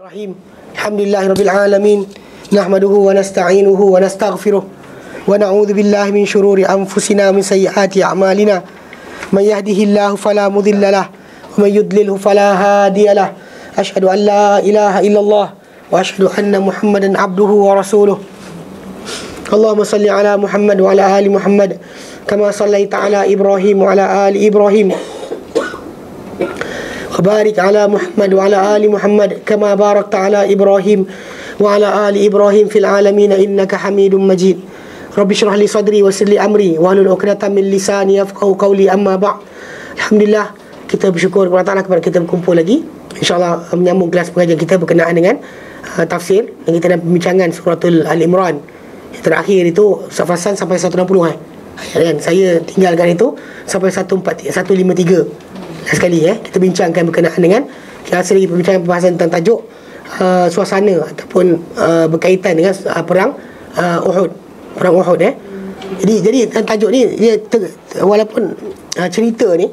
الرحيم. الحمد لله رب العالمين. نحمده ونستعينه ونستغفره ونعوذ بالله من شرور أنفسنا ومن سيئات أعمالنا. من يهده الله فلا مضل له ومن يضلله فلا هادي له. أشهد أن لا إله إلا الله وأشهد أن محمدا عبده ورسوله. اللهم صل على محمد وعلى آل محمد كما صليت على إبراهيم وعلى آل إبراهيم. وبارك على محمد وعلى آل محمد كما باركت على إبراهيم وعلى آل إبراهيم في العالمين إنك حميد مجيد رب اشرح لي صدري ويسر لي أمري واحلل عقدة من لساني يفقهوا قولي أما بعد الحمد لله kita bersyukur kepada Allah kepada kita berkumpul lagi InsyaAllah menyambung kelas pengajian kita berkenaan dengan uh, tafsir yang kita dalam pembincangan suratul Al-Imran yang terakhir itu Safasan sampai 160 eh. kan? Saya tinggalkan itu sampai 153 sekali eh. Kita bincangkan berkenaan dengan kita lagi perbincangan pembahasan tentang tajuk uh, suasana ataupun uh, berkaitan dengan uh, perang uh, Uhud. Perang Uhud eh. Jadi jadi tajuk ni dia ter, walaupun uh, cerita ni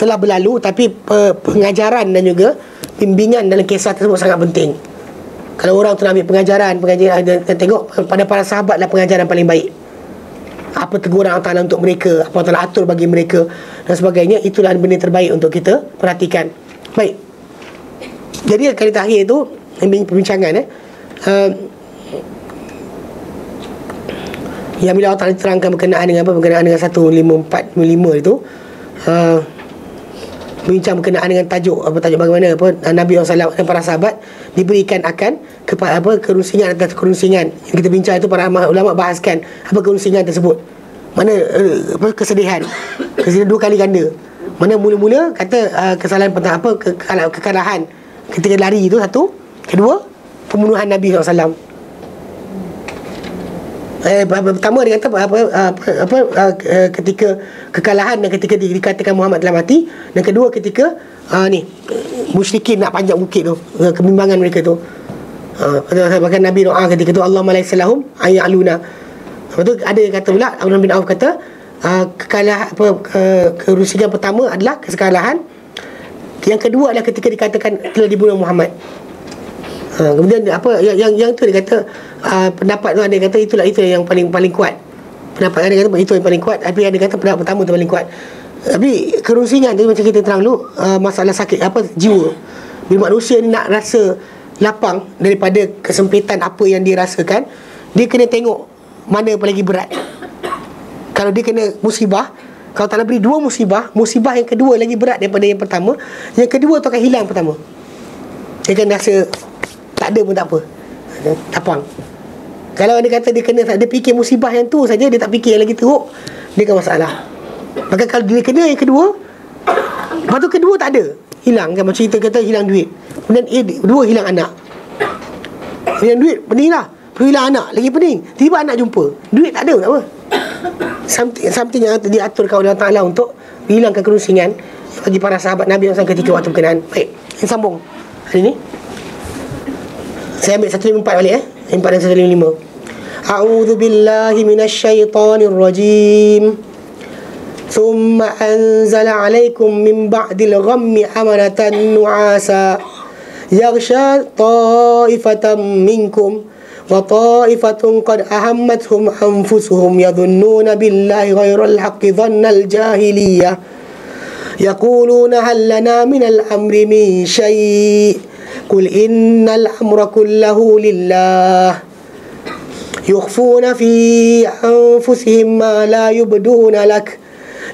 telah berlalu tapi pe, pengajaran dan juga bimbingan dalam kisah tersebut sangat penting. Kalau orang tu nak ambil pengajaran pengajaran dan, tengok pada para sahabat lah pengajaran paling baik apa teguran Allah Ta'ala untuk mereka apa Allah Ta'ala atur bagi mereka dan sebagainya itulah benda terbaik untuk kita perhatikan. Baik. Jadi kali terakhir itu perbincangan eh uh, yang bila Allah Ta'ala terangkan berkenaan dengan apa? Berkenaan dengan 154 55 itu uh, bincang berkenaan dengan tajuk apa tajuk bagaimana apa Nabi SAW dan para sahabat diberikan akan kepada apa kerusingan atas kerusingan yang kita bincang itu para ulama bahaskan apa kerusingan tersebut. Mana uh, apa kesedihan. Kesedihan dua kali ganda. Mana mula-mula kata uh, kesalahan pertama apa kekalahan, ketika lari itu satu kedua pembunuhan Nabi SAW eh, pertama dia kata apa apa, apa, apa uh, ketika kekalahan dan ketika dikatakan Muhammad telah mati. Dan kedua ketika uh, ni musyrikin nak panjat bukit tu uh, kebimbangan mereka tu. Uh, bahkan Nabi doa ketika tu Allah malaikalahum ayaluna. Lepas tu ada yang kata pula Abdul bin Auf kata uh, kekalahan apa uh, kerusikan pertama adalah kesalahan yang kedua adalah ketika dikatakan telah dibunuh Muhammad. Ha, kemudian apa yang yang, yang tu dia kata uh, pendapat tu ada kata itulah itu yang paling paling kuat. Pendapat ada kata itu yang paling kuat tapi ada kata pendapat pertama tu paling kuat. Tapi kerusingan tu macam kita terang dulu uh, masalah sakit apa jiwa. Bila manusia ni nak rasa lapang daripada kesempitan apa yang dia rasakan, dia kena tengok mana yang paling berat. Kalau dia kena musibah, kalau tak beri dua musibah, musibah yang kedua lagi berat daripada yang pertama, yang kedua tu akan hilang pertama. Dia akan rasa tak ada pun tak apa tapang. Kalau dia kata dia kena dia fikir musibah yang tu saja dia tak fikir yang lagi teruk dia kan masalah. Maka kalau dia kena yang kedua lepas tu kedua tak ada. Hilang kan? Macam cerita kata hilang duit. Kemudian eh, dua hilang anak. Hilang duit pening lah. Hilang anak lagi pening. Tiba anak jumpa. Duit tak ada tak apa. Something, something yang diaturkan oleh Allah Ta'ala untuk hilangkan kerusingan bagi para sahabat Nabi yang ketika waktu berkenaan. Baik sambung. Hari ni saya ambil satu lima empat balik eh. Empat dan satu lima lima. A'udhu billahi minasyaitanir rajim. Thumma anzala alaikum min ba'dil ghammi amanatan nu'asa. Yaghsha ta'ifatan minkum. وطائفة قد أهمتهم أنفسهم يظنون بالله غير الحق ظن الجاهلية يقولون هل لنا من الأمر من شيء قل إن الأمر كله لله. يخفون في أنفسهم ما لا يبدون لك.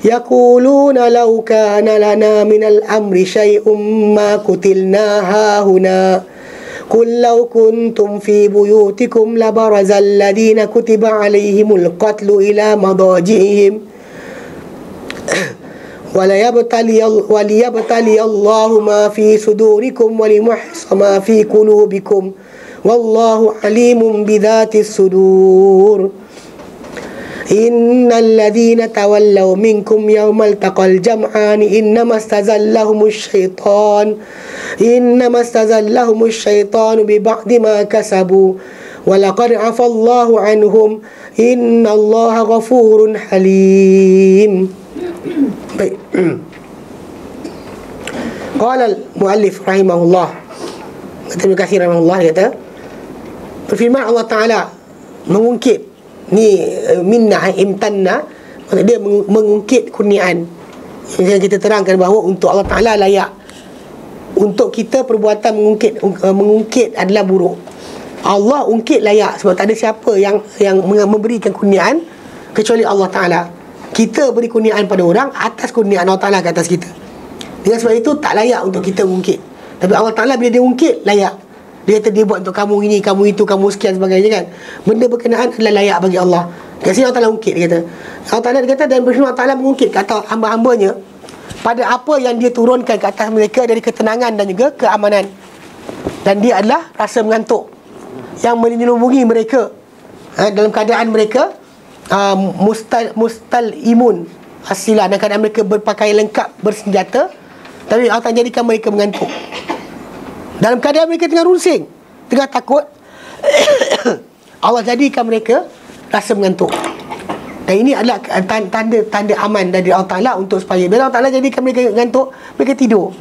يقولون لو كان لنا من الأمر شيء ما قتلنا هاهنا. قل لو كنتم في بيوتكم لبرز الذين كتب عليهم القتل إلى مضاجعهم. وليبتلي, وليبتلي الله ما في صدوركم وليمحص ما في قلوبكم. والله عليم بذات الصدور. إن الذين تولوا منكم يوم التقى الجمعان إنما استزلهم الشيطان إنما استزلهم الشيطان ببعض ما كسبوا. ولقد عفى الله عنهم إن الله غفور حليم. Baik. Qala al-muallif rahimahullah. Kata Ibn Kathir rahimahullah kata berfirman Allah Taala mengungkit ni uh, minna imtanna. Maksud dia meng- mengungkit kurniaan. Yang kita terangkan bahawa untuk Allah Taala layak. Untuk kita perbuatan mengungkit uh, mengungkit adalah buruk. Allah ungkit layak sebab tak ada siapa yang yang memberikan kurniaan kecuali Allah Taala kita beri kurniaan pada orang atas kurniaan Allah Taala ke atas kita dengan sebab itu tak layak untuk kita mengungkit tapi Allah Taala bila dia ungkit layak dia kata dia buat untuk kamu ini, kamu itu, kamu sekian sebagainya kan. Benda berkenaan adalah layak bagi Allah. Kat sini Allah Ta'ala ungkit dia kata. Allah Ta'ala dia kata dan bersama Allah Ta'ala mengungkit kata hamba-hambanya pada apa yang dia turunkan ke atas mereka dari ketenangan dan juga keamanan. Dan dia adalah rasa mengantuk yang menyelubungi mereka ha, dalam keadaan mereka uh, mustal mustal imun asila dan keadaan mereka berpakaian lengkap bersenjata tapi Allah Ta'ala jadikan mereka mengantuk. Dalam keadaan mereka tengah runsing Tengah takut Allah jadikan mereka Rasa mengantuk. Dan ini adalah tanda tanda aman dari Allah Ta'ala Untuk supaya Bila Allah Ta'ala jadikan mereka mengantuk Mereka tidur.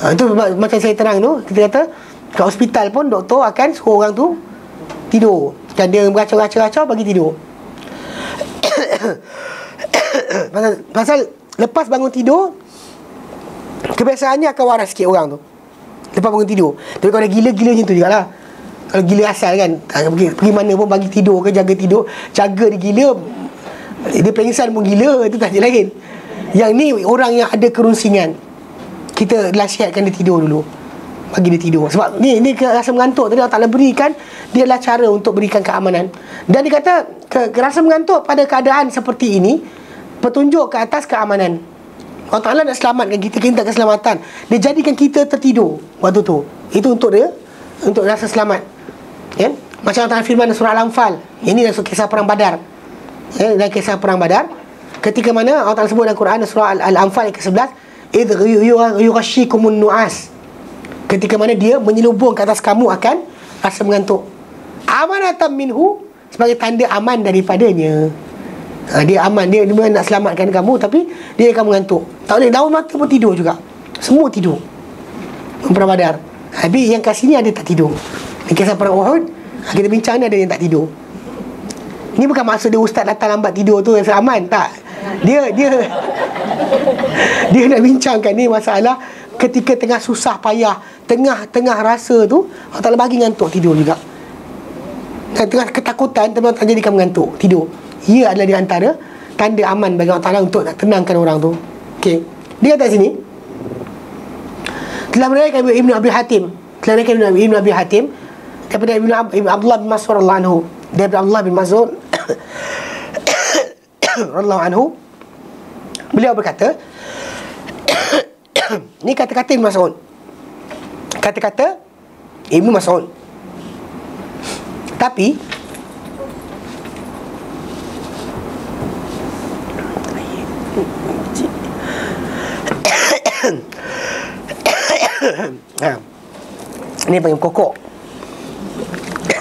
Ha, Itu macam saya terang tu Kita kata Kat hospital pun doktor akan suruh orang tu Tidur. Dan dia beracau-acau-acau bagi tidur pasal, pasal Lepas bangun tidur Kebiasaannya akan waras sikit orang tu. Lepas bangun tidur. Tapi kalau dah gila-gila macam tu jugalah. Kalau gila asal kan pergi, pergi mana pun bagi tidur ke jaga tidur Jaga dia gila Dia pengsan pun gila Itu tak lain. Yang ni orang yang ada kerunsingan. Kita nasihatkan dia tidur dulu Bagi dia tidur. Sebab ni ni rasa mengantuk Tadi Allah Ta'ala berikan Dia adalah cara untuk berikan keamanan. Dan dia kata ke, Rasa mengantuk pada keadaan seperti ini Petunjuk ke atas keamanan. Allah Ta'ala nak selamatkan kita Kita keselamatan. Dia jadikan kita tertidur Waktu tu. Itu untuk dia Untuk rasa selamat. Ya? Macam Allah firman surah Al-Anfal. Ini adalah kisah perang badar. Ya? Dan kisah perang badar Ketika mana Allah Ta'ala sebut dalam Quran Surah Al-Anfal yang ke-11 Idh yughashikumun nu'as Ketika mana dia menyelubung ke atas kamu akan Rasa mengantuk. Amanatan minhu Sebagai tanda aman daripadanya. Ha, Dia aman. Dia, dia nak selamatkan kamu Tapi dia akan mengantuk. Tak boleh Daun mata pun tidur juga. Semua tidur. Perang badar. Habis yang kat sini ada tak tidur. Yang kisah perang Uhud ha, Kita bincang ni ada yang tak tidur. Ini bukan maksud dia ustaz datang lambat tidur tu Yang aman. Tak. Dia Dia Dia nak bincangkan ni masalah Ketika tengah susah payah Tengah-tengah rasa tu Allah Ta'ala bagi ngantuk tidur juga dan tengah ketakutan Tapi Allah jadikan mengantuk Tidur ia adalah di antara tanda aman bagi Allah Ta'ala untuk nak tenangkan orang tu. Okey. Dia kata sini. Telah meriwayatkan Ibn Abi Hatim. Telah meriwayatkan Ibn, Ibn Abi Hatim. Daripada Ibn, Ab, Ibn Abdullah bin Mas'ud Allah anhu. Daripada Abdullah bin Mas'ud. Allah anhu. Beliau berkata. Ni kata-kata Ibn Mas'ud. Kata-kata Ibn Mas'ud. Tapi ha. Ini panggil kokok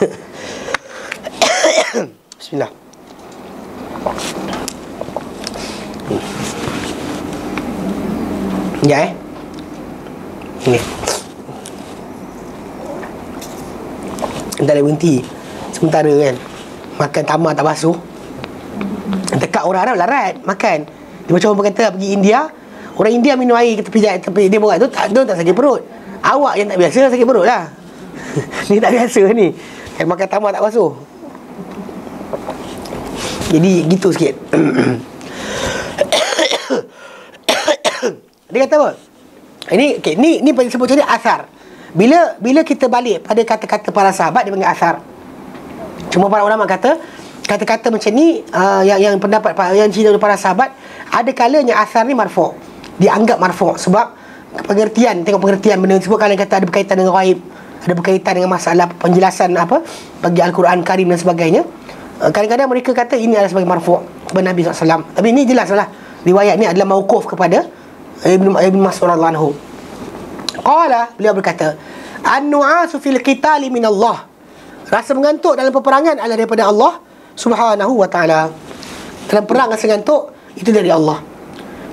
Bismillah Ya eh? Ini. Tak ada berhenti. Sementara kan Makan tamar tak basuh. Dekat orang Arab larat Makan. Dia macam orang kata pergi India Orang India minum air tepi, tepi dia buat tu tak, tu tak sakit perut. Awak yang tak biasa sakit perut lah. Ni tak biasa ni. Kan makan tamar tak basuh. Jadi gitu sikit Dia kata apa? Ini okay, ni ni sebut jadi asar. Bila bila kita balik pada kata-kata para sahabat dia panggil asar. Cuma para ulama kata kata-kata macam ni uh, yang yang pendapat yang cerita para sahabat ada kalanya asar ni marfu' dianggap marfu' sebab pengertian tengok pengertian benda tersebut kalau kata ada berkaitan dengan ghaib ada berkaitan dengan masalah penjelasan apa bagi al-Quran Karim dan sebagainya uh, kadang-kadang mereka kata ini adalah sebagai marfu' kepada Nabi SAW tapi ini jelaslah riwayat ni adalah mauquf kepada Ibn, Ibn Mas'ud radhiyallahu anhu. Qala beliau berkata, "An-nu'asu fil qitali min Allah." Rasa mengantuk dalam peperangan adalah daripada Allah Subhanahu wa taala. Dalam perang rasa mengantuk itu dari Allah.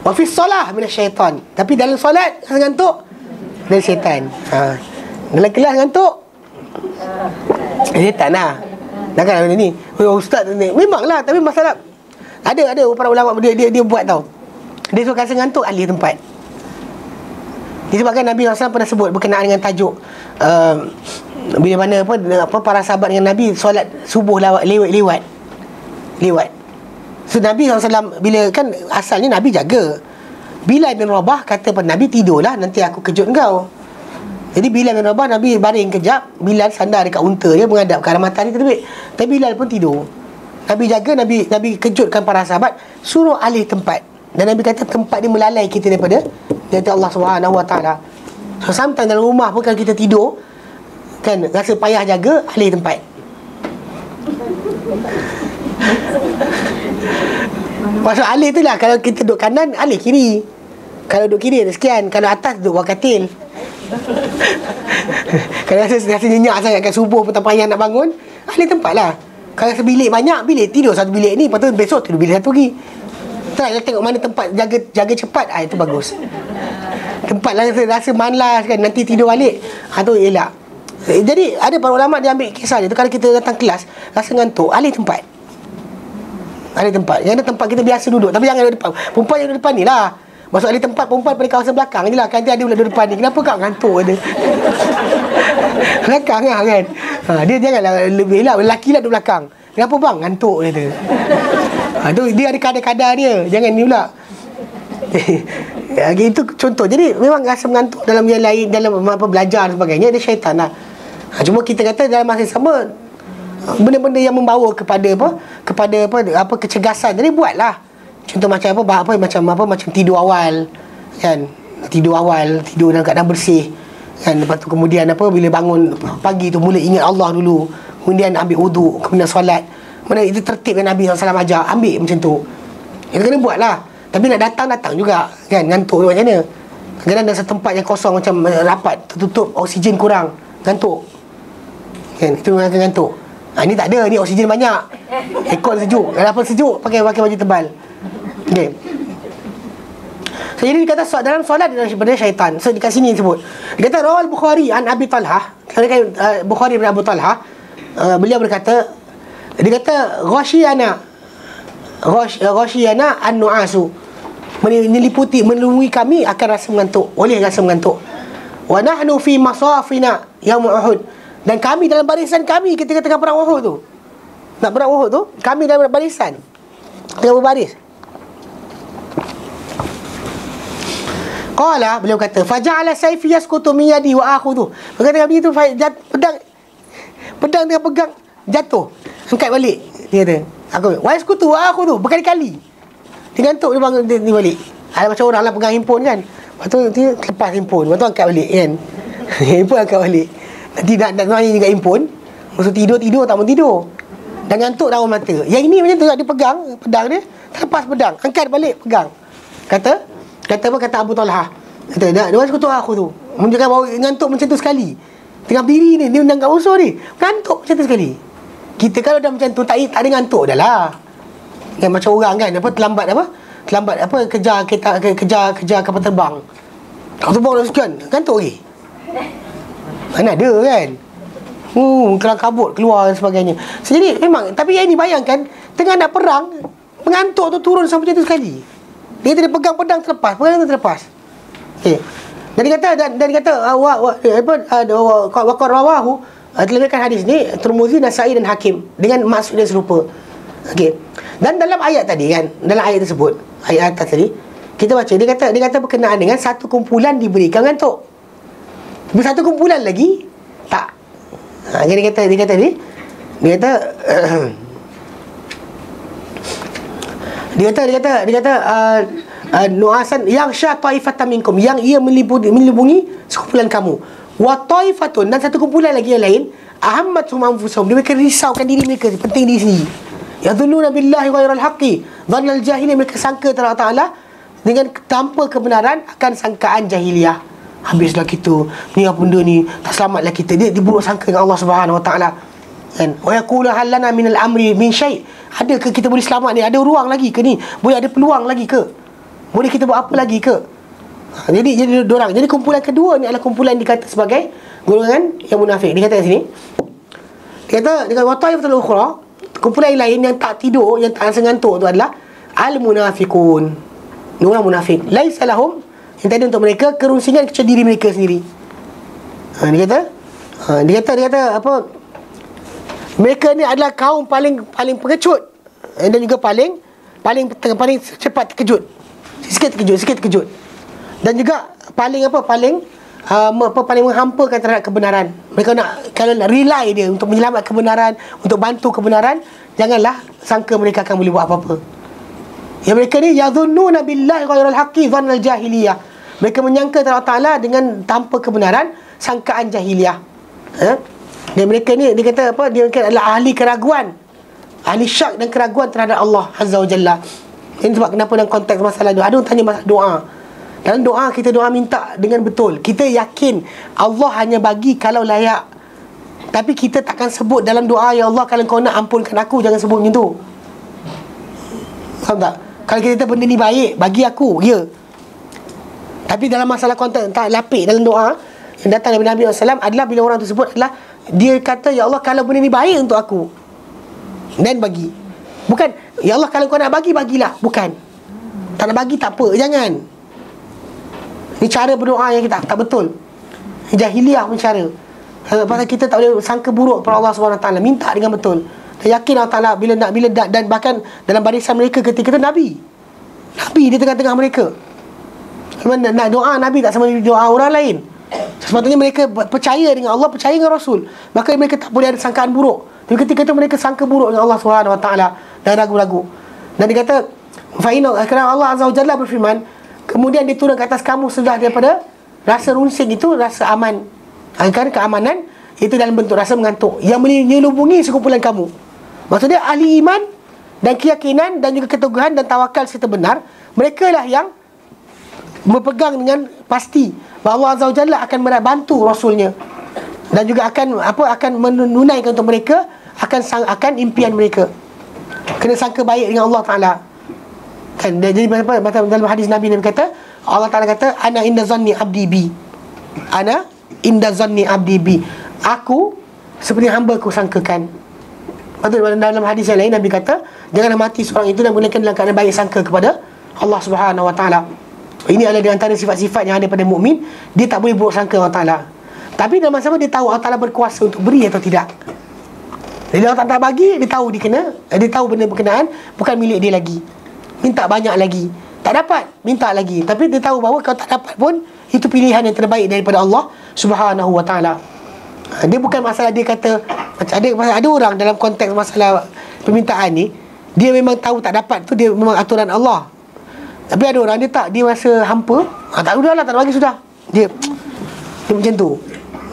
Wa fi shalah min syaitan. Tapi dalam solat rasa mengantuk dari syaitan. Ha. Dalam kelas ngantuk Setan lah Takkan benda ni Oh ustaz ni Memanglah Tapi masalah Ada ada para ulama dia, dia, dia buat tau Dia suka rasa ngantuk Alih tempat Disebabkan Nabi SAW pernah sebut Berkenaan dengan tajuk uh, Bila mana apa, apa Para sahabat dengan Nabi Solat subuh lewat-lewat Lewat So Nabi SAW Bila kan Asalnya Nabi jaga Bila bin Rabah kata pada Nabi Tidurlah nanti aku kejut kau jadi Bilal bin Rabah Nabi baring kejap Bilal sandar dekat unta dia menghadap ke arah matahari terbit. Tapi Bilal pun tidur. Nabi jaga Nabi Nabi kejutkan para sahabat suruh alih tempat. Dan Nabi kata tempat dia melalai kita daripada daripada Allah Taala. So sometimes dalam rumah pun kalau kita tidur kan rasa payah jaga alih tempat. Maksud alih tu lah Kalau kita duduk kanan Alih kiri Kalau duduk kiri ada sekian Kalau atas duduk bawah katil kalau rasa, rasa nyenyak sangat kan subuh petang payah nak bangun Ahli tempat lah Kalau rasa bilik banyak Bilik tidur satu bilik ni Lepas tu besok tidur bilik satu lagi Tak nak tengok mana tempat Jaga jaga cepat. Ah, Itu bagus. Tempat lah rasa, rasa malas kan Nanti tidur balik. Ha, tu elak. Eh, Jadi ada para ulama dia ambil kisah dia tu. Kalau kita datang kelas Rasa ngantuk Ahli tempat. Ahli tempat. Yang ada tempat kita biasa duduk. Tapi jangan duduk depan. Perempuan yang duduk depan ni lah. Masuk ada tempat perempuan pada kawasan belakang je lah. Kan dia ada pula depan ni. Kenapa kau ngantuk ada? Belakang lah kan. Ha, Dia janganlah lebih lah Lelaki lah duduk belakang. Kenapa bang ngantuk? Dia tu ha, tu Dia ada kadar-kadar dia. Jangan ni pula. Ya, Itu contoh. Jadi memang rasa mengantuk Dalam yang lain Dalam apa belajar dan sebagainya Ada syaitan lah. Ha, Cuma kita kata dalam masa sama Benda-benda yang membawa kepada apa Kepada apa, apa kecergasan Jadi buatlah. Contoh macam apa, apa macam apa macam tidur awal kan? Tidur awal tidur dalam keadaan bersih kan? Lepas tu kemudian apa bila bangun pagi tu mula ingat Allah dulu. Kemudian ambil wuduk kemudian solat mana itu tertib yang Nabi SAW ajar ambil macam tu itu kena buat lah tapi nak datang-datang juga kan ngantuk macam mana kadang-kadang ada satu tempat yang kosong macam rapat tertutup oksigen kurang ngantuk kan itu memang ngantuk ha, ni tak ada ni oksigen banyak aircon sejuk ada apa sejuk pakai pakai baju tebal Okay. So, jadi dia kata dalam solat daripada syaitan. So dekat sini sebut. Dia kata Rawal Bukhari an Abi Talha. Kan uh, Bukhari bin Abu Talha. Uh, beliau berkata dia kata ghasyana ghasyana an-nu'asu. Menyeliputi melindungi kami akan rasa mengantuk. Oleh rasa mengantuk. Wa nahnu fi masafina yaum uhud. Dan kami dalam barisan kami ketika tengah perang uhud tu. Nak perang uhud tu kami dalam barisan. Tengah berbaris. Qala beliau kata faja'ala sayfi yasqutu min yadi wa akhudhu. Berkata Nabi itu pedang pedang dia pegang jatuh. Angkat balik. Dia kata aku wa yasqutu wa akhudhu berkali-kali. Dia gantuk dia bangun dia, dia balik. Ada macam orang lah pegang handphone kan. Lepas tu dia lepas handphone. Lepas tu angkat balik kan. handphone angkat balik. Nanti nak nak main juga handphone. Masa tidur tidur tak mau tidur. Dan ngantuk dalam mata. Yang ini macam tu dia pegang pedang dia. Lepas pedang. Angkat balik pegang. Kata Kata apa kata Abu Talha Kata Dia masuk aku tu Menunjukkan bahawa ngantuk macam tu sekali Tengah berdiri ni Dia undang kat musuh ni Ngantuk macam tu sekali Kita kalau dah macam tu Tak, tak ada ngantuk dah lah kan, Macam orang kan apa Terlambat apa Terlambat apa Kejar kereta Kejar Kejar kapal terbang Kapal terbang dah sekian Ngantuk lagi Mana ada kan Hmm, kelang kabut keluar dan sebagainya. So, jadi memang tapi yang ini bayangkan tengah nak perang mengantuk tu turun sampai macam tu sekali. Dia tidak pegang pedang terlepas, pedang terlepas. Okey. Dan dia kata dan, dan dia kata uh, wa, wa, eh, apa ada uh, wa qad uh, terlihatkan hadis ni Tirmizi, Nasa'i dan Hakim dengan maksud yang serupa. Okey. Dan dalam ayat tadi kan, dalam ayat tersebut, ayat atas tadi, kita baca dia kata dia kata berkenaan dengan satu kumpulan diberikan ngantuk. Tapi satu kumpulan lagi tak. Ha, dia kata dia kata ni dia kata dia kata dia kata dia kata uh, uh, nuasan yang syah taifatan minkum yang ia meliputi melindungi sekumpulan kamu wa taifatun. Dan satu kumpulan lagi yang lain ahammat anfusahum. Dia mereka risaukan diri mereka penting di sini ya dhununa billahi ghairal haqqi. Dhannal jahili mereka sangka Allah Taala dengan tanpa kebenaran akan sangkaan jahiliah habislah kita ni apa benda ni? Tak selamatlah kita. Dia diburuk sangka dengan Allah Subhanahu Wa Taala. Kan? Wa yaqulu hal lana min al-amri min syai. Ada ke kita boleh selamat ni? Ada ruang lagi ke ni? Boleh ada peluang lagi ke? Boleh kita buat apa lagi ke ha, Jadi jadi orang. Jadi kumpulan kedua ni adalah kumpulan dikata sebagai Golongan yang munafik. Dia kata kat sini. Dia kata Dengan wataifatul ukhra. Kumpulan yang lain yang tak tidur Yang tak rasa ngantuk tu adalah Al-munafikun Ni orang munafik. Laisa lahum. Yang tadi untuk mereka Kerunsingan kecuali diri mereka sendiri. Ha, Dia kata ha, Dia kata Dia kata apa? Mereka ni adalah kaum paling paling pengecut. Dan juga paling paling paling cepat terkejut. Sikit terkejut sikit terkejut dan juga paling apa paling uh, apa paling menghampakan terhadap kebenaran mereka nak kalau nak rely dia untuk menyelamat kebenaran untuk bantu kebenaran janganlah sangka mereka akan boleh buat apa-apa yang mereka ni yadhunnuna billahi ghairal haqqi dhannal jahiliyah mereka menyangka Allah Taala dengan tanpa kebenaran sangkaan jahiliyah eh? dan mereka ni dia kata apa dia adalah ahli keraguan ahli syak dan keraguan terhadap Allah Azza wa Jalla. Ini sebab kenapa dalam konteks masalah doa. Ada orang tanya masalah doa. Dalam doa kita doa minta dengan betul. Kita yakin Allah hanya bagi kalau layak. Tapi kita takkan sebut dalam doa ya Allah kalau kau nak ampunkan aku jangan sebut macam tu. Faham tak? Kalau kita benda ni baik bagi aku, ya. Tapi dalam masalah konteks tak lapik dalam doa yang datang dari Nabi SAW adalah bila orang tersebut adalah dia kata ya Allah kalau benda ni baik untuk aku dan bagi Bukan Ya Allah kalau kau nak bagi Bagilah Bukan Tak nak bagi tak apa Jangan Ini cara berdoa yang kita Tak betul. Jahiliah pun cara. Pasal kita tak boleh Sangka buruk pada Allah SWT Minta dengan betul. Dan yakin Allah Ta'ala Bila nak bila dan, dan bahkan Dalam barisan mereka Ketika itu Nabi. Nabi di tengah-tengah mereka. Mana nak doa Nabi tak sama doa orang lain. Sepatutnya mereka percaya dengan Allah Percaya dengan Rasul. Maka mereka tak boleh ada sangkaan buruk. Tapi ketika itu mereka sangka buruk dengan Allah Taala dan ragu-ragu. Dan dia kata, "Fa kerana Allah Azza wa Jalla berfirman, kemudian diturun ke atas kamu sudah daripada rasa runsing itu rasa aman. Akan keamanan itu dalam bentuk rasa mengantuk yang menyelubungi sekumpulan kamu. Maksudnya ahli iman dan keyakinan dan juga keteguhan dan tawakal serta benar, mereka lah yang berpegang dengan pasti bahawa Allah Azza wa Jalla akan bantu rasulnya dan juga akan apa akan menunaikan untuk mereka akan akan impian mereka kena sangka baik dengan Allah Taala kan dia, jadi apa dalam hadis Nabi Nabi kata Allah Taala kata ana inda zanni abdi bi ana inda zanni abdi bi aku seperti hamba aku sangkakan Betul dalam hadis yang lain Nabi kata janganlah mati seorang itu dan gunakan dalam keadaan baik sangka kepada Allah Subhanahu Wa Taala. Ini adalah di antara sifat-sifat yang ada pada mukmin, dia tak boleh buruk sangka Allah Taala. Tapi dalam masa dia tahu Allah Taala berkuasa untuk beri atau tidak. Jadi Allah tak bagi Dia tahu dia kena Dia tahu benda berkenaan Bukan milik dia lagi Minta banyak lagi. Tak dapat Minta lagi. Tapi dia tahu bahawa Kalau tak dapat pun Itu pilihan yang terbaik Daripada Allah Subhanahu wa ta'ala. Ha, Dia bukan masalah dia kata Macam ada ada orang dalam konteks masalah Permintaan ni Dia memang tahu tak dapat tu Dia memang aturan Allah. Tapi ada orang dia tak Dia rasa hampa ha, Tak sudah lah tak bagi sudah. Dia Dia macam tu.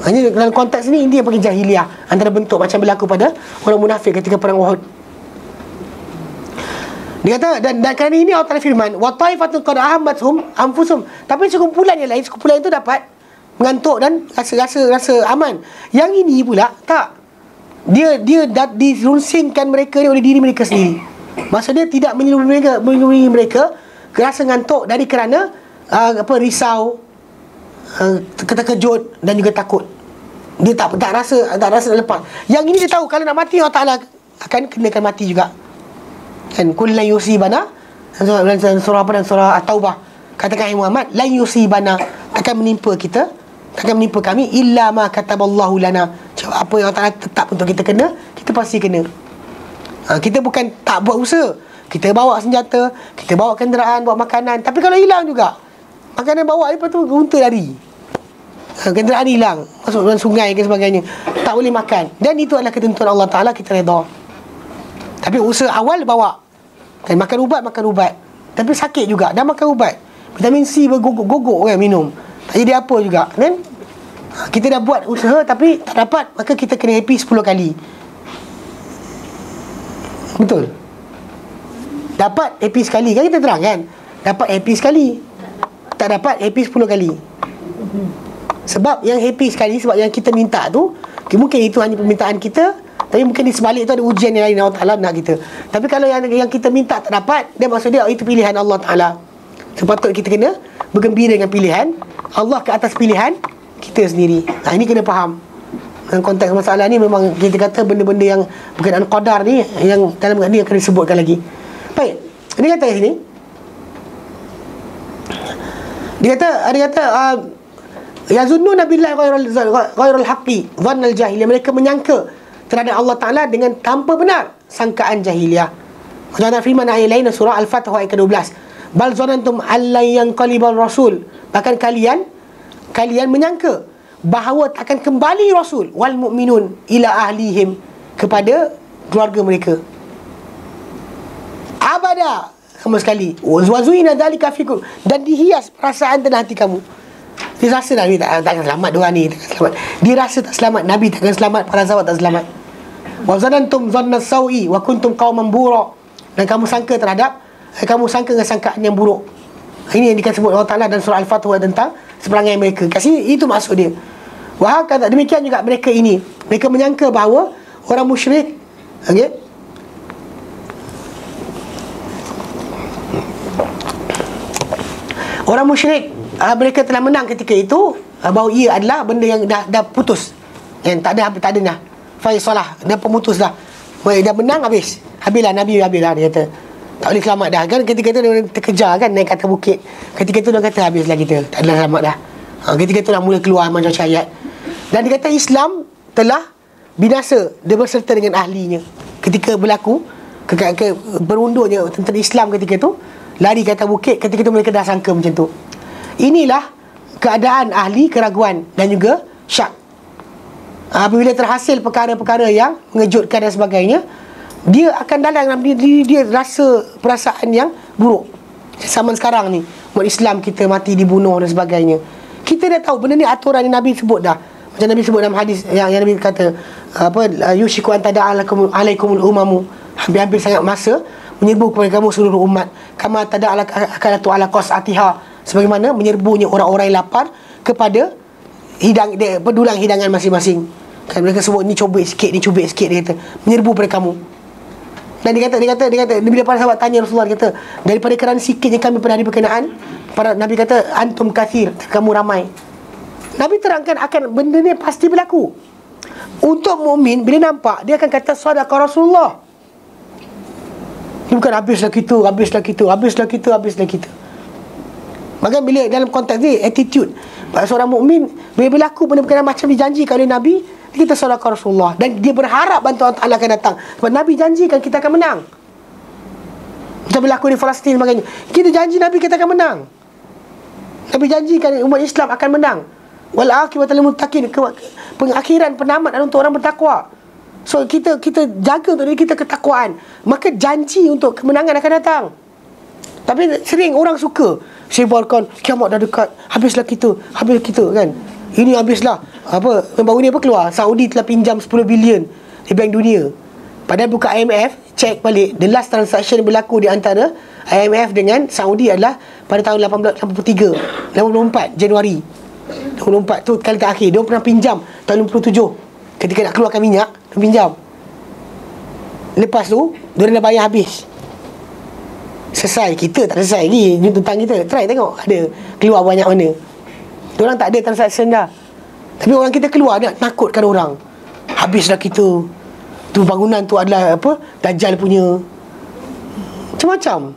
Hanya dalam konteks ni India pakai jahiliah Antara bentuk macam berlaku pada Orang munafik ketika perang Uhud dia kata dan, dan kerana ini Allah Ta'ala firman Wa taifatun qad ahammathum anfusum. Tapi sekumpulan yang lain Sekumpulan itu dapat Mengantuk dan rasa rasa rasa aman. Yang ini pula Tak. Dia dia dat, dirunsingkan mereka ni oleh diri mereka sendiri. Maksudnya tidak menyelubungi mereka Menyelubungi mereka Rasa ngantuk dari kerana uh, apa Risau uh, Terkejut Dan juga takut. Dia tak tak rasa tak rasa lepas. Yang ini dia tahu kalau nak mati Allah Taala akan kenakan mati juga. Kan kullu yusibana dan surah apa dan surah At-Taubah. Katakan Ayat Muhammad la yusibana akan menimpa kita akan menimpa kami illa ma kataballahu lana. Apa yang Allah tetap untuk kita kena, kita pasti kena. Ha, kita bukan tak buat usaha. Kita bawa senjata, kita bawa kenderaan, bawa makanan. Tapi kalau hilang juga, makanan bawa, lepas tu unta lari. Ha, kenderaan hilang masuk dalam sungai ke sebagainya tak boleh makan dan itu adalah ketentuan Allah Taala kita redha tapi usaha awal bawa kan makan ubat makan ubat. Tapi sakit juga dah makan ubat. Vitamin C bergogok-gogok kan minum. Tak jadi apa juga kan? Ha, kita dah buat usaha tapi tak dapat maka kita kena happy 10 kali. Betul? Dapat happy sekali. Kan kita terang kan? Dapat happy sekali. Tak dapat happy 10 kali sebab yang happy sekali Sebab yang kita minta tu Mungkin itu hanya permintaan kita Tapi mungkin di sebalik tu ada ujian yang lain Allah Ta'ala nak kita Tapi kalau yang yang kita minta tak dapat Dia maksud dia oh, itu pilihan Allah Ta'ala Sepatutnya kita kena bergembira dengan pilihan Allah ke atas pilihan kita sendiri. Nah, ini kena faham. Dalam konteks masalah ni memang kita kata benda-benda yang berkenaan qadar ni yang dalam ni akan disebutkan lagi. Baik. Ini kata sini. Dia kata dia kata uh, yazunnu nabillahi ghairul haqqi dhannal jahiliyah. Mereka menyangka terhadap Allah Taala dengan tanpa benar sangkaan jahiliyah. Macam firman ayat lain surah Al-Fatih ayat ke-12 bal zanantum allai yang qalibal rasul. Bahkan kalian kalian menyangka bahawa takkan kembali rasul wal mukminun ila ahlihim kepada keluarga mereka. Abada sama sekali. Wazuina dzalika fikum. Dan dihias perasaan dalam hati kamu dia rasa Nabi tak, takkan selamat dua ni takkan selamat dia rasa tak selamat Nabi takkan selamat para sahabat tak selamat wa zanantum zanna sawi wa kuntum qauman bura dan kamu sangka terhadap Eh, kamu sangka dengan sangkaan yang buruk. Ini yang dikatakan Allah Ta'ala dan surah Al-Fatihah tentang seperangai mereka. Kasih itu maksud dia. Wahai kata demikian juga mereka ini. Mereka menyangka bahawa orang musyrik okay, Orang musyrik uh, mereka telah menang ketika itu uh, bahawa ia adalah benda yang dah dah putus. Yang tak ada apa tak dah. Faisalah dah pemutus dah. Dah menang habis. Habislah Nabi habislah dia kata. Tak boleh selamat dah kan? Ketika itu dia terkejar kan? Naik kata bukit. Ketika itu dia kata habislah kita. Tak ada selamat dah. Ha, ketika itu dah mula keluar macam ayat dan dia kata Islam telah binasa dia berserta dengan ahlinya. Ketika berlaku ke, ke berundurnya tentera Islam ketika itu lari kata bukit. Ketika itu mereka dah sangka macam tu inilah keadaan ahli keraguan dan juga syak. Apabila terhasil perkara-perkara yang mengejutkan dan sebagainya dia akan dalam dalam diri dia, rasa perasaan yang buruk. Zaman sekarang ni umat Islam kita mati dibunuh dan sebagainya. Kita dah tahu benda ni aturan yang Nabi sebut dah. Macam Nabi sebut dalam hadis yang, yang Nabi kata apa yushiku an tada'alakum alaikumul umamu. Hampir-hampir sangat masa menyerbu kepada kamu seluruh umat. Kama tada'alakatu ala qas'atiha sebagaimana menyerbunya orang-orang yang lapar kepada hidang dia, pedulang hidangan masing-masing kan mereka sebut ni cubit sikit ni cubit sikit dia kata menyerbu pada kamu dan dia kata, dia kata, dia kata, bila para sahabat tanya Rasulullah, dia kata, daripada kerana sikit yang kami pernah diperkenaan, para Nabi kata, antum kathir, kamu ramai. Nabi terangkan akan benda ni pasti berlaku. Untuk mukmin bila nampak, dia akan kata, sadaqah Rasulullah. Dia bukan habislah kita, habislah kita, habislah kita, habislah kita. Maka bila dalam konteks ni, attitude. Seorang mukmin bila berlaku benda-benda macam dijanjikan oleh Nabi, kita salahkan Rasulullah. Dan dia berharap bantuan Allah akan datang. Sebab Nabi janjikan kita akan menang. Macam berlaku di Palestin sebagainya. Kita janji Nabi kita akan menang. Nabi janjikan umat Islam akan menang. Wal akibat lil muttaqin pengakhiran penamat untuk orang bertakwa. So kita kita jaga untuk diri kita ketakwaan. Maka janji untuk kemenangan akan datang. Tapi sering orang suka sebarkan kiamat dah dekat. Habislah kita habis kita kan? Ini habislah. Apa baru ni apa keluar? Saudi telah pinjam 10 bilion di bank dunia. Padahal buka IMF check balik. The last transaction berlaku di antara IMF dengan Saudi adalah pada tahun 1883 84 Januari. 84 tu kali terakhir. Dia pernah pinjam tahun 57 ketika nak keluarkan minyak pinjam. Lepas tu dia dah bayar habis selesai kita tak selesai lagi. Tentang kita. Try tengok ada keluar banyak mana. Orang tak ada transaction dah. Tapi orang kita keluar nak nakutkan orang. Habislah kita. Tu bangunan tu adalah apa Dajjal punya. Macam-macam.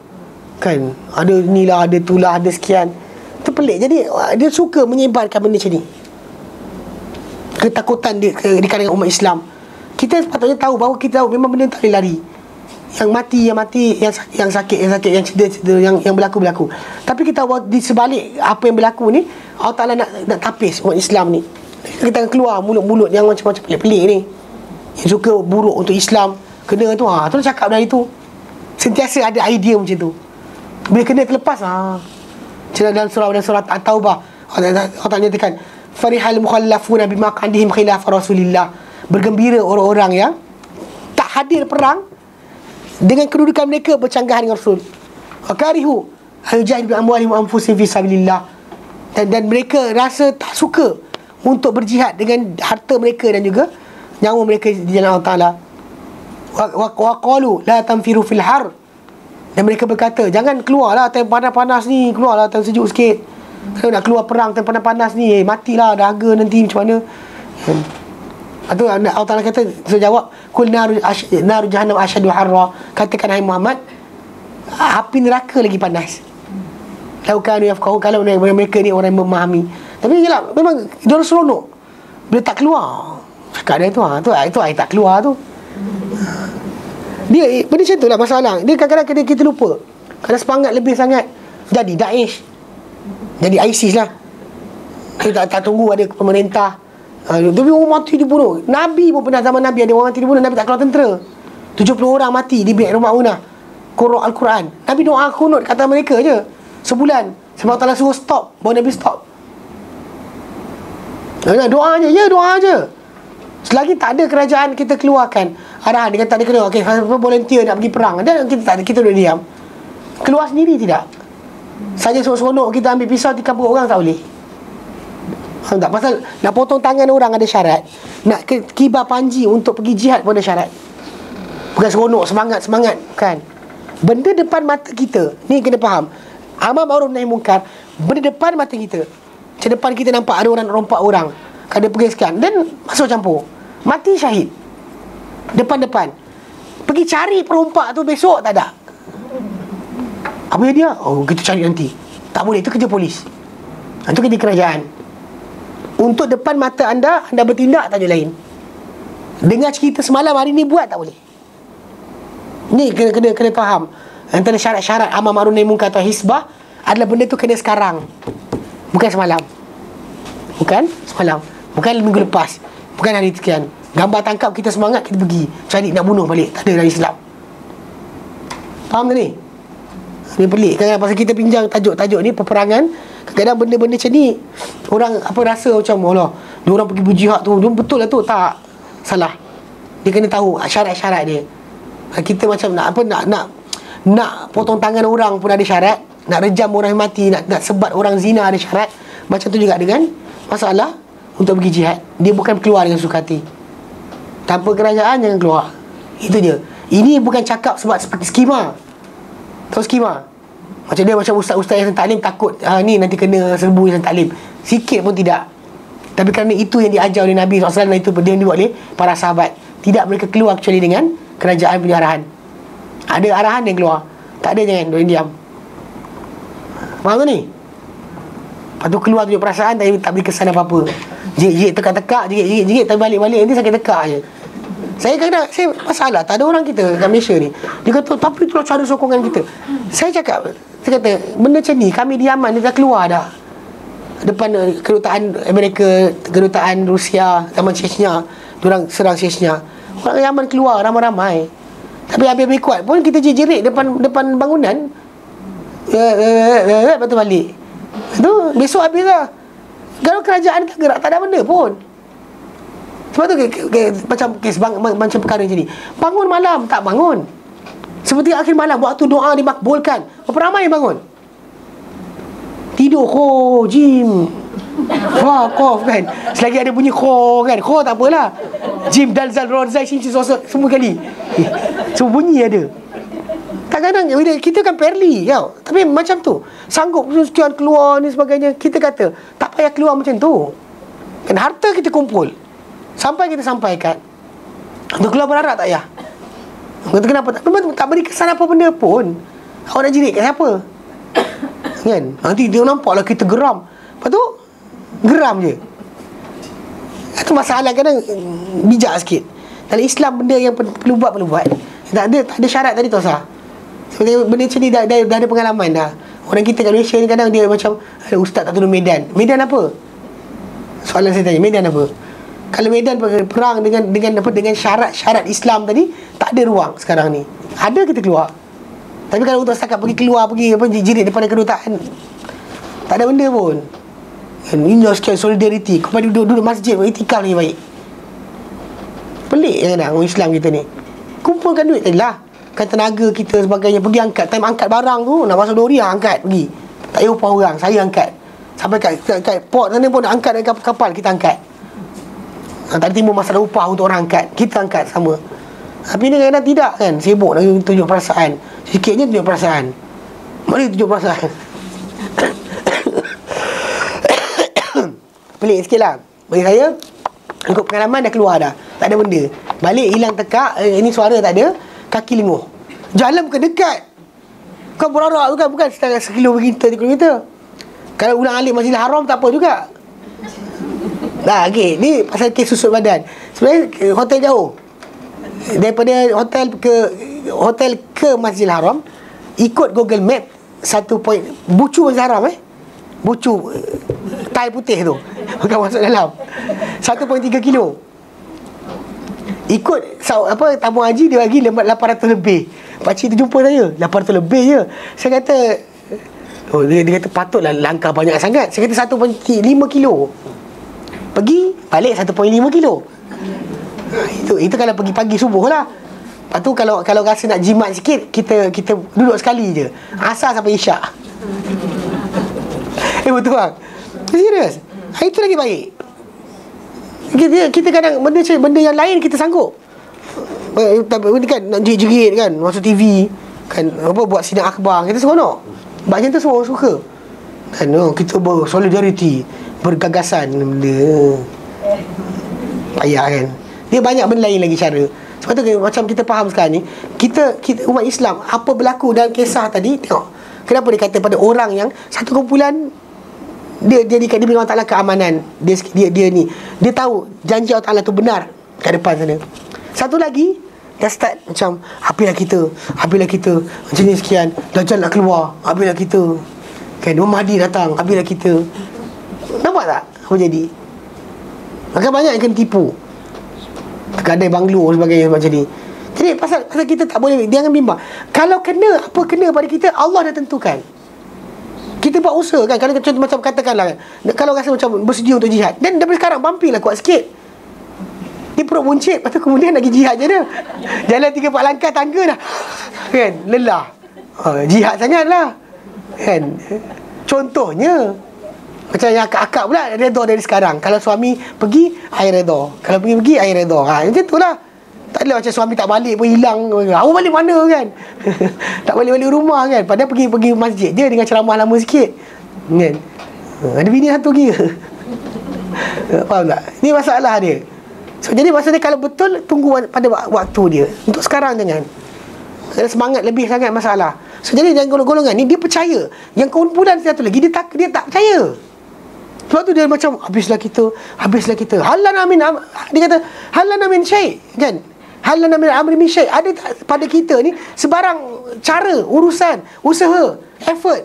Kan? Ada ni lah Ada tu lah Ada sekian. Itu pelik Jadi dia suka menyebarkan benda macam ni. Ketakutan dia Di kalangan umat Islam. Kita sepatutnya tahu Bahawa kita tahu Memang benda tak boleh lari yang mati yang mati yang yang sakit yang sakit yang cedera yang yang berlaku berlaku. Tapi kita di sebalik apa yang berlaku ni Allah Taala nak nak tapis umat Islam ni. Kita akan keluar mulut-mulut yang macam-macam pelik-pelik ni. Yang suka buruk untuk Islam kena tu ha tu cakap dari tu sentiasa ada idea macam tu. Bila kena terlepas ha. Cerita dalam surah dalam surah At-Taubah Allah Taala nyatakan farihal mukhallafuna bima qandihim khilaf Rasulillah. Bergembira orang-orang yang tak hadir perang dengan kedudukan mereka bercanggahan dengan Rasul. Akarihu al-jahil bi amwalihim anfusihim fi sabilillah. Dan, dan mereka rasa tak suka untuk berjihad dengan harta mereka dan juga nyawa mereka di jalan Allah Taala. Wa qalu la tanfiru fil har. Dan mereka berkata Jangan keluarlah Time panas-panas ni Keluarlah time sejuk sikit Kalau nak keluar perang Time panas-panas ni eh, Matilah dahaga nanti macam mana tu Allah Ta'ala kata Saya jawab Kul naru, naru jahannam asyadu harra. Katakan hai Muhammad Api neraka lagi panas. Lau kanu yafkahu Kalau mereka ni orang memahami. Tapi yelah Memang Dia orang seronok. Bila tak keluar. Cakap dia tu ha, tu, Itu air tak keluar tu. Dia benda macam tu lah masalah. Dia kadang-kadang kita, kita lupa. Kalau semangat lebih sangat jadi Daesh. Jadi ISIS lah. Kita tak, tak tunggu ada pemerintah tapi orang mati dibunuh Nabi pun pernah zaman Nabi ada orang mati dibunuh Nabi tak keluar tentera. 70 orang mati di bilik rumah Una. Qur'an Al-Quran. Nabi doa kunut kata mereka je. Sebulan. Sebab Allah suruh stop. Baru Nabi stop. Doa je. Ya doa je. Selagi tak ada kerajaan kita keluarkan. Arahan dia kata dia kena okey volunteer nak pergi perang. Dan kita tak kita duduk diam. Keluar sendiri tidak? Saja seronok kita ambil pisau perut orang tak boleh Faham tak? Pasal nak potong tangan orang ada syarat. Nak kibar panji untuk pergi jihad pun ada syarat. Bukan seronok, semangat-semangat Kan? Benda depan mata kita Ni kena faham. Amal ma'ruf nahi mungkar Benda depan mata kita Macam depan kita nampak ada orang rompak orang dia pergi sekian Dan masuk campur. Mati syahid. Depan-depan. Pergi cari perompak tu besok tak ada. Apa dia? Oh kita cari nanti. Tak boleh, itu kerja polis. Itu kerja kerajaan Untuk depan mata anda Anda bertindak tak ada lain Dengar cerita semalam hari ni buat tak boleh Ni kena kena kena faham Antara syarat-syarat amal ma'ruf nahi munkar atau hisbah adalah benda tu kena sekarang. Bukan semalam. Bukan semalam. Bukan minggu lepas. Bukan hari sekian. Gambar tangkap kita semangat Kita pergi cari nak bunuh balik Tak ada dari Islam Faham tak ni? Ni pelik. Kan Pasal kita pinjang tajuk-tajuk ni Peperangan Kadang-kadang benda-benda macam ni Orang apa rasa macam Allah Dia orang pergi berjihad tu. Dia Betul lah tu. Tak. Salah. Dia kena tahu. Syarat-syarat dia. Kita macam nak apa Nak nak nak potong tangan orang pun ada syarat. Nak rejam orang yang mati Nak, nak sebat orang zina ada syarat. Macam tu juga dengan Masalah Untuk pergi jihad. Dia bukan keluar dengan suka hati. Tanpa kerajaan jangan keluar. Itu je Ini bukan cakap sebab skema Tahu skema? Macam dia macam ustaz-ustaz yang taklim takut ha, Ni nanti kena serbu yang taklim Sikit pun tidak. Tapi kerana itu yang diajar oleh Nabi SAW Dan itu yang dibuat oleh para sahabat. Tidak mereka keluar kecuali dengan Kerajaan punya arahan. Ada arahan yang keluar Tak ada jangan Diorang diam. Faham tak ni? Lepas tu keluar tunjuk perasaan Tapi tak beri kesan apa-apa. Jik-jik tekak-tekak Jik-jik Tapi balik-balik Nanti sakit tekak je saya kata saya masalah tak ada orang kita kat Malaysia ni. Dia kata tapi itulah cara sokongan kita. Saya cakap saya kata benda macam ni kami di Yaman dia dah keluar dah. Depan uh, kedutaan Amerika, kedutaan Rusia, zaman Chechnya, orang serang Chechnya. Orang Yaman keluar ramai-ramai. Tapi habis-habis kuat pun kita jerit depan depan bangunan. Ya, ya, ya, ya, ya, balik. Tu besok habis lah. Kalau kerajaan tak gerak tak ada benda pun. Sebab tu macam kes bang, macam perkara macam ni. Bangun malam tak bangun. Seperti akhir malam waktu doa dimakbulkan. Berapa ramai yang bangun? Tidur kho jim. Wah, kof kan. Selagi ada bunyi kho kan. Kho tak apalah. Jim dal zal ron zai shin semua kali. Semua bunyi ada. Tak kadang kita kan perli tau. Tapi macam tu. Sanggup sekian keluar ni sebagainya. Kita kata tak payah keluar macam tu. Kan harta kita kumpul. Sampai kita sampaikan. Untuk keluar berharap tak ya Kata kenapa tak? Memang tak beri kesan apa benda pun. Awak nak jirik kat siapa? Kan? Nanti dia nampak lah kita geram. Lepas tu Geram je. Itu masalah kadang Bijak sikit. Dalam Islam benda yang perlu buat perlu buat. Tak ada, tak ada syarat tadi tu sah Sebenarnya benda macam ni dah, dah, dah, ada pengalaman dah. Orang kita kat Malaysia ni kadang dia macam ustaz tak turun medan. Medan apa? Soalan saya tanya Medan apa? Kalau medan perang dengan dengan apa dengan syarat-syarat Islam tadi tak ada ruang sekarang ni. Ada kita keluar. Tapi kalau untuk setakat pergi keluar pergi apa jirit depan kedutaan tak ada benda pun. And sekian solidariti kepada duduk duduk masjid iktikaf ni baik. Pelik kan orang Islam kita ni. Kumpulkan duit tadi lah. Kan tenaga kita sebagainya pergi angkat time angkat barang tu nak masuk lori angkat pergi. Tak payah upah orang, saya angkat. Sampai kat, kat, kat port sana pun nak angkat dengan kapal kita angkat Tak timbul masalah upah untuk orang angkat. Kita angkat sama. Tapi ni kadang tidak kan? Sibuk nak tunjuk perasaan. Sikitnya tunjuk perasaan. Mari tunjuk perasaan. Pelik sikit lah. Bagi saya Ikut pengalaman dah keluar dah. Tak ada benda. Balik hilang tekak eh, Ini suara tak ada Kaki lenguh Jalan bukan dekat. Bukan berarak bukan. Bukan setengah sekilo kilometer Kalau ulang alik Masjidil Haram tak apa juga Nah, okay. Ni pasal kes susut badan Sebenarnya eh, hotel jauh Daripada hotel ke Hotel ke Masjidil Haram Ikut Google Map Satu point Bucu Masjidil Haram eh Bucu eh, Tai putih tu Bukan masuk dalam 1.3 kilo Ikut apa tamu haji dia bagi 800 lebih. Pakcik tu jumpa saya 800 lebih je. Saya kata Oh dia, dia kata patutlah langkah banyak sangat. Saya kata 1.5 kilo. Pergi balik 1.5 kilo. Ha, itu itu kalau pergi pagi subuh lah. Lepas tu kalau kalau rasa nak jimat sikit kita kita duduk sekali je. Asal sampai isyak. eh betul bang. Serius. Ha, itu lagi baik kita, kita kadang benda benda yang lain kita sanggup eh, tapi kan nak jerit-jerit kan masuk TV kan apa buat sidang akhbar kita seronok banyak tu semua suka kan oh, kita bersolidariti bergagasan benda. Payah kan? Dia banyak benda lain lagi cara. Sebab tu macam kita faham sekarang ni kita, kita umat Islam apa berlaku dalam kisah tadi tengok. Kenapa dia kata pada orang yang satu kumpulan dia dia dia beri Allah Taala keamanan. Dia dia dia ni. Dia tahu janji Allah Taala tu benar kat depan sana. Satu lagi dah start macam apalah kita apalah kita macam ni sekian dajjal nak keluar apalah kita kan Imam Mahdi datang apalah kita nampak tak apa jadi? Maka banyak yang kena tipu. Kedai banglo sebagainya macam ni. Jadi pasal, pasal kita tak boleh Jangan bimbang. Kalau kena Apa kena pada kita? Allah dah tentukan. Kita buat usaha kan? Kalau contoh macam katakanlah kalau rasa macam bersedia untuk jihad dan dari sekarang lah kuat sikit. Dia perut buncit Lepas tu kemudian lagi jihad je dia Jalan tiga empat langkah tangga dah. Kan? Lelah. Ha, Jihad sangat lah Kan? Contohnya Macam yang akak-akak pula Redha dari sekarang. Kalau suami pergi Air redha. Kalau pergi-pergi Air redha. Ha, Macam tu lah. Tak ada macam suami tak balik pun hilang. Awak balik mana kan? Tak balik-balik rumah kan? Padahal pergi pergi masjid je Dengan ceramah lama sikit. Kan? Ada bini satu lagi. Faham tak? Ini masalah dia. So, Jadi maksudnya kalau betul Tunggu pada waktu dia. Untuk sekarang jangan. Ada semangat lebih sangat masalah. So jadi yang golongan ni Dia percaya. Yang kumpulan satu lagi Dia tak, dia tak percaya sebab tu dia macam habislah kita, habislah kita. Halan amin dia kata halan amin syai kan? Hal lana min amri min syai. Ada tak pada kita ni sebarang cara, urusan, usaha, effort.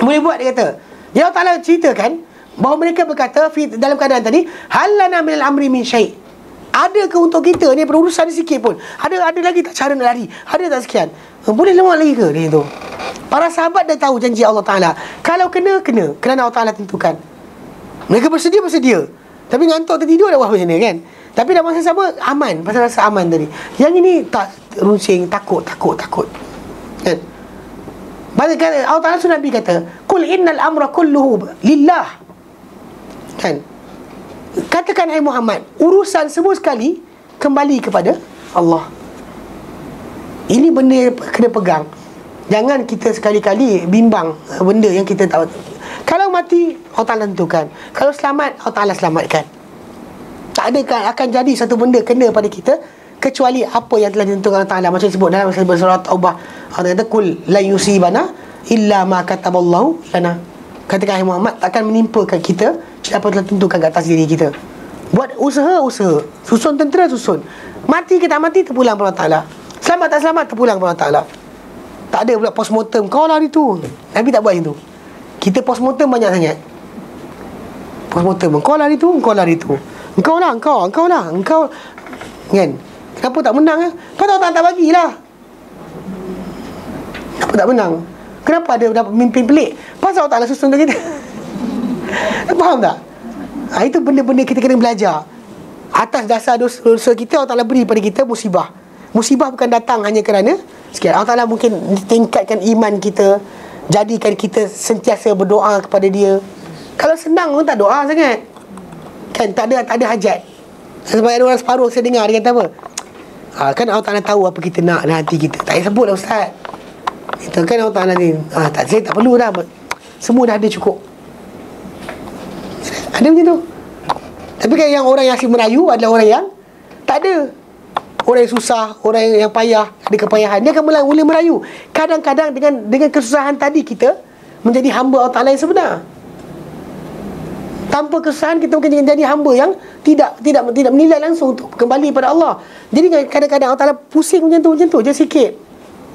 Boleh buat dia kata. Ya Allah Ta'ala ceritakan bahawa mereka berkata dalam keadaan tadi, hal lana min amri min syai. Ada ke untuk kita ni berurusan sikit pun? Ada ada lagi tak cara nak lari? Ada tak sekian? Boleh lemak lagi ke dia tu? Para sahabat dah tahu janji Allah Ta'ala. Kalau kena, kena. Kerana Allah Ta'ala tentukan. Mereka bersedia, bersedia. Tapi ngantuk tertidur dah buat macam ni kan? Tapi dalam masa sama aman pasal rasa aman tadi. Yang ini tak runsing, takut, takut, takut. Kan? Balik kata Allah Taala sudah Nabi kata, "Qul innal amra kulluhu lillah." Kan? Katakan hai Muhammad, urusan semua sekali kembali kepada Allah. Ini benda yang kena pegang. Jangan kita sekali-kali bimbang benda yang kita tahu. Kalau mati, Allah Ta'ala tentukan. Kalau selamat, Allah Ta'ala selamatkan tak ada kan akan jadi satu benda kena pada kita kecuali apa yang telah ditentukan Allah Taala macam sebut dalam surah Taubah Allah kata kul la yusibana illa ma kataballahu lana katakan Muhammad takkan menimpakan kita apa telah tentukan kat atas diri kita? Buat usaha usaha susun tentera susun. Mati kita mati terpulang Allah Taala selamat tak selamat terpulang Allah Taala tak ada pula postmortem. Kau lah itu Nabi tak buat itu kita postmortem banyak sangat. Postmortem. Kau lah itu kau lah itu Engkau lah, engkau, engkau lah, engkau. Kan? Kenapa tak menang eh? Kau tahu tak, tak bagilah Kenapa tak menang? Kenapa ada dapat pemimpin pelik? Pasal Allah Ta'ala susun kita. Faham tak? Ha, itu benda-benda kita kena belajar. Atas dasar dosa, kita Allah Ta'ala beri pada kita musibah. Musibah bukan datang hanya kerana Sikit Allah Ta'ala mungkin tingkatkan iman kita Jadikan kita sentiasa berdoa kepada dia. Kalau senang pun tak doa sangat. Kan tak ada tak ada hajat. Sebab ada orang separuh saya dengar dia kata apa? Ha, Kan Allah Ta'ala tahu apa kita nak dalam hati kita. Tak payah sebut lah Ustaz Itu kan Allah Ta'ala ni ha, tak, Saya tak perlu dah. Semua dah ada cukup. Ada macam tu. Tapi kan yang orang yang asyik merayu Adalah orang yang Tak ada. Orang yang susah Orang yang payah. Ada kepayahan. Dia akan mula merayu Kadang-kadang dengan dengan kesusahan tadi kita Menjadi hamba Allah Ta'ala yang sebenar. Tanpa kesan kita mungkin jadi hamba yang tidak tidak tidak menilai langsung untuk kembali pada Allah. Jadi kadang-kadang Allah Taala pusing macam tu macam tu. Je sikit.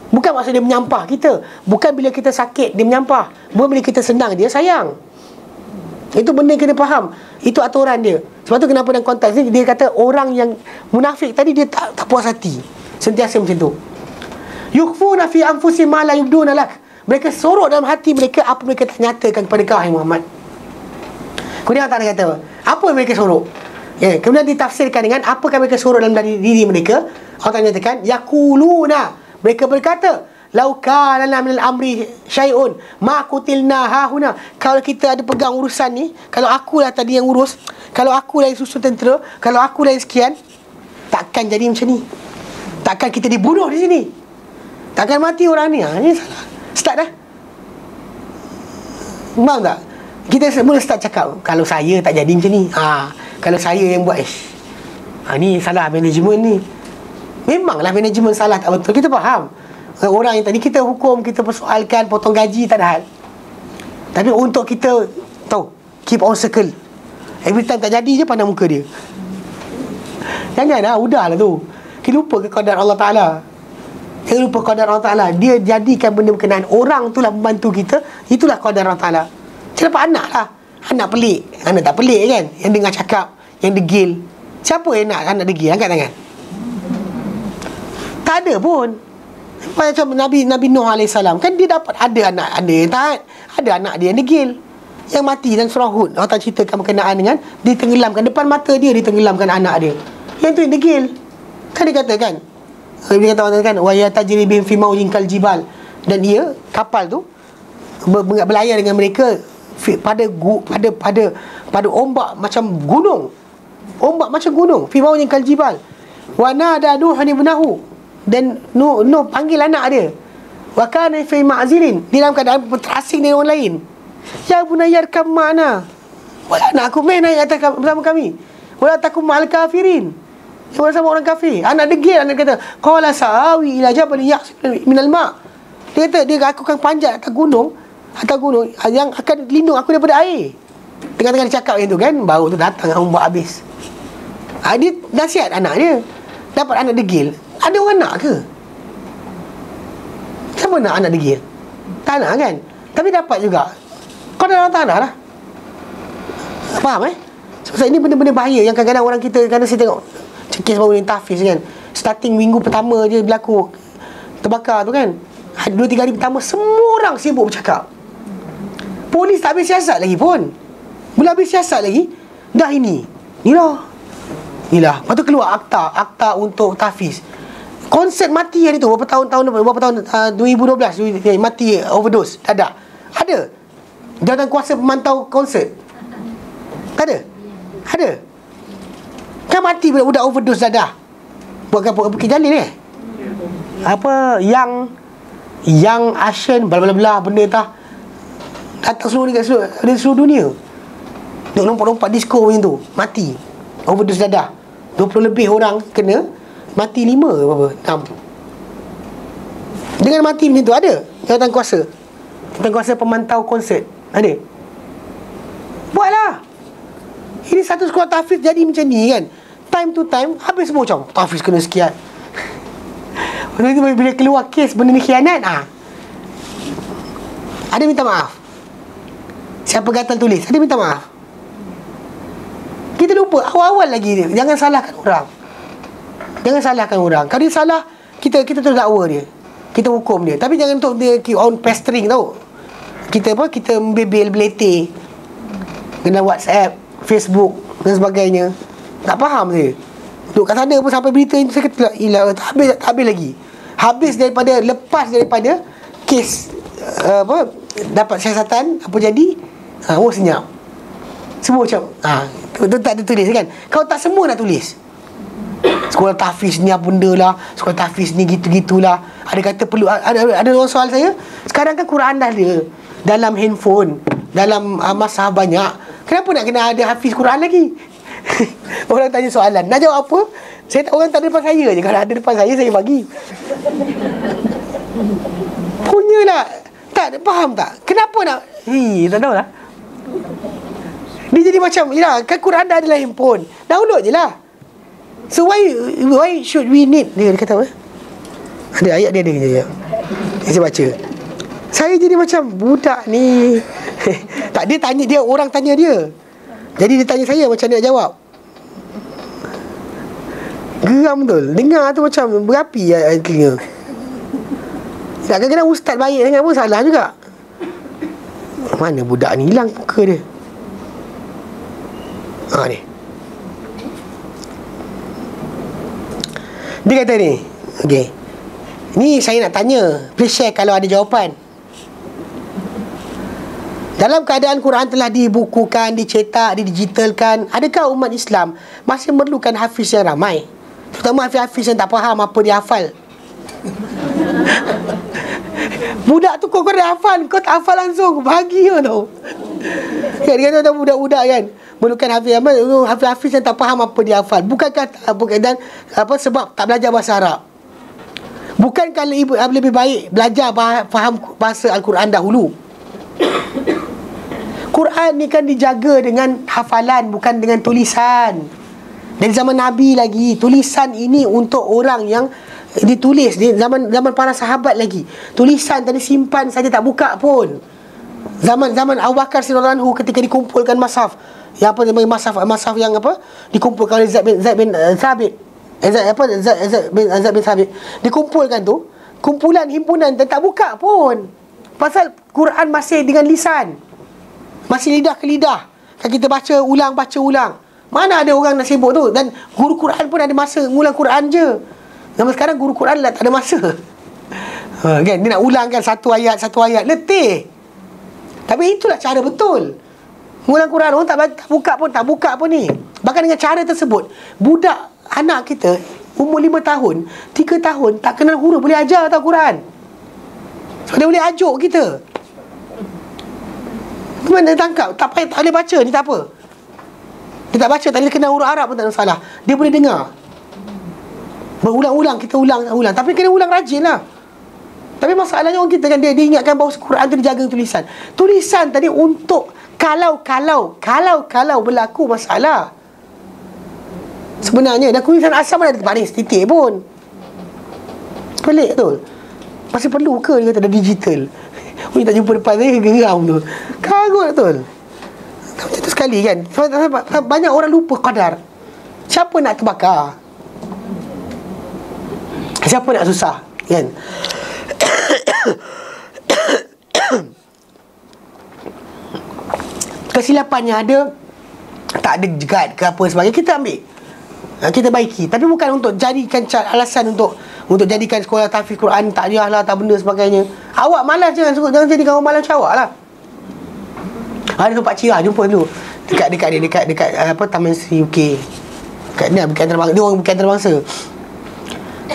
Bukan maksud dia menyampah kita. Bukan bila kita sakit dia menyampah. Bukan bila kita senang dia sayang. Itu benda yang kena faham. Itu aturan dia. Sebab tu kenapa dalam konteks ni dia kata orang yang munafik tadi dia tak, tak puas hati. Sentiasa macam tu. Yukhfuna fi anfusihim ma la yubduna lak. Mereka sorok dalam hati mereka apa mereka tak nyatakan kepada kau Muhammad. Kemudian Allah kata Apa yang mereka sorok ya, Kemudian ditafsirkan dengan Apakah mereka sorok dalam diri mereka Allah Ta'ala nyatakan Yakuluna Mereka berkata Lauka lana minal amri syai'un Ma kutilna hahuna Kalau kita ada pegang urusan ni Kalau aku lah tadi yang urus Kalau aku lah yang susun tentera Kalau aku lah yang sekian Takkan jadi macam ni. Takkan kita dibunuh di sini. Takkan mati orang ni. Ha, Ini salah. Start dah. Faham tak? kita mula start cakap kalau saya tak jadi macam ni. Ha, kalau saya yang buat ish. Ha, ni salah manajemen ni memanglah manajemen salah tak betul? Kita faham. Orang yang tadi kita hukum kita persoalkan potong gaji tak ada hal. Tapi untuk kita tahu keep on circle. Every time tak jadi je pandang muka dia. Jangan lah udahlah tu. Kita lupa ke kadar Allah Ta'ala. Kita lupa kadar Allah Ta'ala. Dia jadikan benda berkenaan. Orang itulah membantu kita. Itulah kadar Allah Ta'ala. Saya dapat anak lah. Anak pelik. Anak tak pelik kan? Yang dengar cakap Yang degil. Siapa yang nak anak degil? Angkat tangan Tak ada pun Macam Nabi Nabi Nuh AS Kan dia dapat ada anak Ada yang taat Ada anak dia yang degil Yang mati dan surah Hud Allah tak ceritakan berkenaan dengan Ditenggelamkan Depan mata dia Ditenggelamkan anak dia Yang tu yang degil Kan dia kata kan Dia kata kan Wa ya tajri bim fi maujin kal jibal Dan dia Kapal tu Berlayar dengan mereka pada pada pada pada ombak macam gunung. Ombak macam gunung. Fi mawjin kal jibal. Wa nada Nuh ibnahu. Dan Nuh, Nuh panggil anak dia. Wa kana fi ma'zilin. Dalam keadaan terasing dengan orang lain. Ya bunayya kam mana? Wala anak aku main naik atas bersama kami. Wala takum ma'al kafirin. Sama sama orang kafir. Anak degil anak kata, "Qala sa'awi ila jabal yaqsi min al-ma'." Dia kata dia aku akan panjat atas gunung atas gunung yang akan lindung aku daripada air. Tengah-tengah dia cakap macam tu kan, baru tu datang buat habis. Ha, dia nasihat anak dia. Dapat anak degil. Ada orang nak ke? Siapa nak anak degil? Tak nak kan? Tapi dapat juga. Kau dah tak nak lah. Faham eh? Sebab ini benda-benda bahaya yang kadang-kadang orang kita kadang saya tengok cekis baru ni tafiz kan. Starting minggu pertama je berlaku terbakar tu kan. Dua tiga hari pertama semua orang sibuk bercakap. Polis tak habis siasat lagi pun Bila habis siasat lagi Dah ini Inilah Inilah Lepas tu keluar akta Akta untuk tafiz Konsert mati hari tu Berapa tahun-tahun Berapa tahun uh, 2012 Mati overdose. Dadak Ada. Jawatan kuasa pemantau konsert. Tak ada. Ada. Kan mati budak-budak overdose dadah Buat apa Bukit Jalil eh? Apa Yang Yang Asian Bla-bla-bla Benda tak Datang seluruh dekat seluruh, dari seluruh dunia. Tengok lompat-lompat disco macam tu. Mati. Overdose dadah 20 lebih orang kena Mati 5 ke apa 6 Dengan mati macam tu ada Jawatan kuasa. Jawatan kuasa pemantau konsert. Ada. Buatlah. Ini satu sekolah tafiz jadi macam ni kan. Time to time Habis semua macam Tafiz kena sekian. Bila keluar kes benda ni khianat ah. Ada minta maaf. Siapa gatal tulis Ada minta maaf. Kita lupa Awal-awal lagi dia. Jangan salahkan orang Jangan salahkan orang. Kalau dia salah Kita kita terus dakwa dia. Kita hukum dia. Tapi jangan untuk dia Keep on pestering tau Kita apa Kita membebel belete Dengan whatsapp Facebook Dan sebagainya. Tak faham dia. Duduk kat sana pun Sampai berita ini Saya kata tak habis, tak habis lagi. Habis daripada Lepas daripada Kes uh, Apa Dapat siasatan Apa jadi ha, Oh senyap. Semua macam ha, tu, tu tak ada tulis kan? Kau tak semua nak tulis Sekolah tahfiz ni apa benda lah. Sekolah tahfiz ni gitu-gitulah Ada kata perlu Ada, ada, ada orang soal saya Sekarang kan Quran dah ada. Dalam handphone Dalam uh, masa banyak. Kenapa nak kena ada hafiz Quran lagi? Orang tanya soalan. Nak jawab apa? Saya tak orang tak ada depan saya je. Kalau ada depan saya Saya bagi. Punyalah Tak faham tak? Kenapa nak? Hei tak tahu lah. Dia jadi macam Yalah kan Quran dah ada dalam handphone. Download je lah So why why should we need dia, kata apa? Ada ayat dia ada je ya. Saya baca. Saya jadi macam budak ni. tak dia tanya dia orang tanya dia. Jadi dia tanya saya macam nak jawab. Geram betul. Dengar tu macam berapi ayat telinga. Tak kadang-kadang ustaz baik dengan pun salah juga. Mana budak ni hilang muka dia. Ha ni. Dia kata ni Okay Ni saya nak tanya Please share kalau ada jawapan. Dalam keadaan Quran telah dibukukan, dicetak, didigitalkan Adakah umat Islam masih memerlukan hafiz yang ramai? Terutama hafiz-hafiz yang tak faham apa dia hafal. Budak tu kau, dah hafal, kau tak hafal langsung Bahagia tau. Kan dia kata budak-budak kan Memerlukan hafiz apa Hafiz-hafiz yang tak faham apa dia hafal. Bukankah bukan, dan apa sebab tak belajar bahasa Arab. Bukankah lebih, baik Belajar faham bahasa Al-Quran dahulu? Quran ni kan dijaga dengan hafalan Bukan dengan tulisan. Dari zaman Nabi lagi Tulisan ini untuk orang yang Ditulis. Di zaman zaman para sahabat lagi. Tulisan tadi simpan saja tak buka pun. Zaman zaman Abu Bakar radhiyallahu ketika dikumpulkan masaf yang apa namanya masaf masaf yang apa? Dikumpulkan oleh Zaid bin Zaid bin uh, Thabit. Eh, Zaid apa? Zaid, Zaid bin Zaid bin Thabit. Dikumpulkan tu kumpulan himpunan dan tak buka pun. Pasal Quran masih dengan lisan. Masih lidah ke lidah. Kan kita baca ulang baca ulang. Mana ada orang nak sibuk tu? Dan guru Quran pun ada masa ngulang Quran je. Zaman sekarang guru Quran lah tak ada masa. Ha, kan? Dia nak ulangkan satu ayat satu ayat. Letih. Tapi itulah cara betul Mengulang Quran orang tak, buka pun tak buka pun ni. Bahkan dengan cara tersebut, budak anak kita umur lima tahun, tiga tahun tak kenal huruf boleh ajar tau Quran. Dia boleh ajuk kita. Mana dia tangkap? Tak payah tak boleh baca ni tak apa. Dia tak baca, tak boleh kenal huruf Arab pun tak ada masalah. Dia boleh dengar. Berulang-ulang kita ulang ulang tapi kena ulang rajin lah. Tapi masalahnya orang kita kan dia, dia ingatkan bahawa Quran tu dijaga tulisan. Tulisan tadi untuk kalau kalau kalau kalau berlaku masalah. Sebenarnya dah tulisan asam mana ada baris titik pun. Pelik tu masih perlu ke? Dia kata dah digital. Ui tak jumpa depan saya geram tu. Kagut betul. Macam tu sekali kan? Banyak orang lupa kadar Siapa nak terbakar? Siapa nak susah Kan kesilapan yang ada tak ada guide ke apa sebagainya kita ambil. Ha, kita baiki. Tapi bukan untuk jadikan alasan untuk untuk jadikan sekolah tahfiz Quran tak payah lah tak benda sebagainya. Awak malas jangan suka jangan jadikan orang malas awak lah. Ada tu Pak Cira jumpa dulu. Dekat dekat dia dekat dekat apa Taman Sri UK dekat ni bukan terbangsa dia orang bukan terbangsa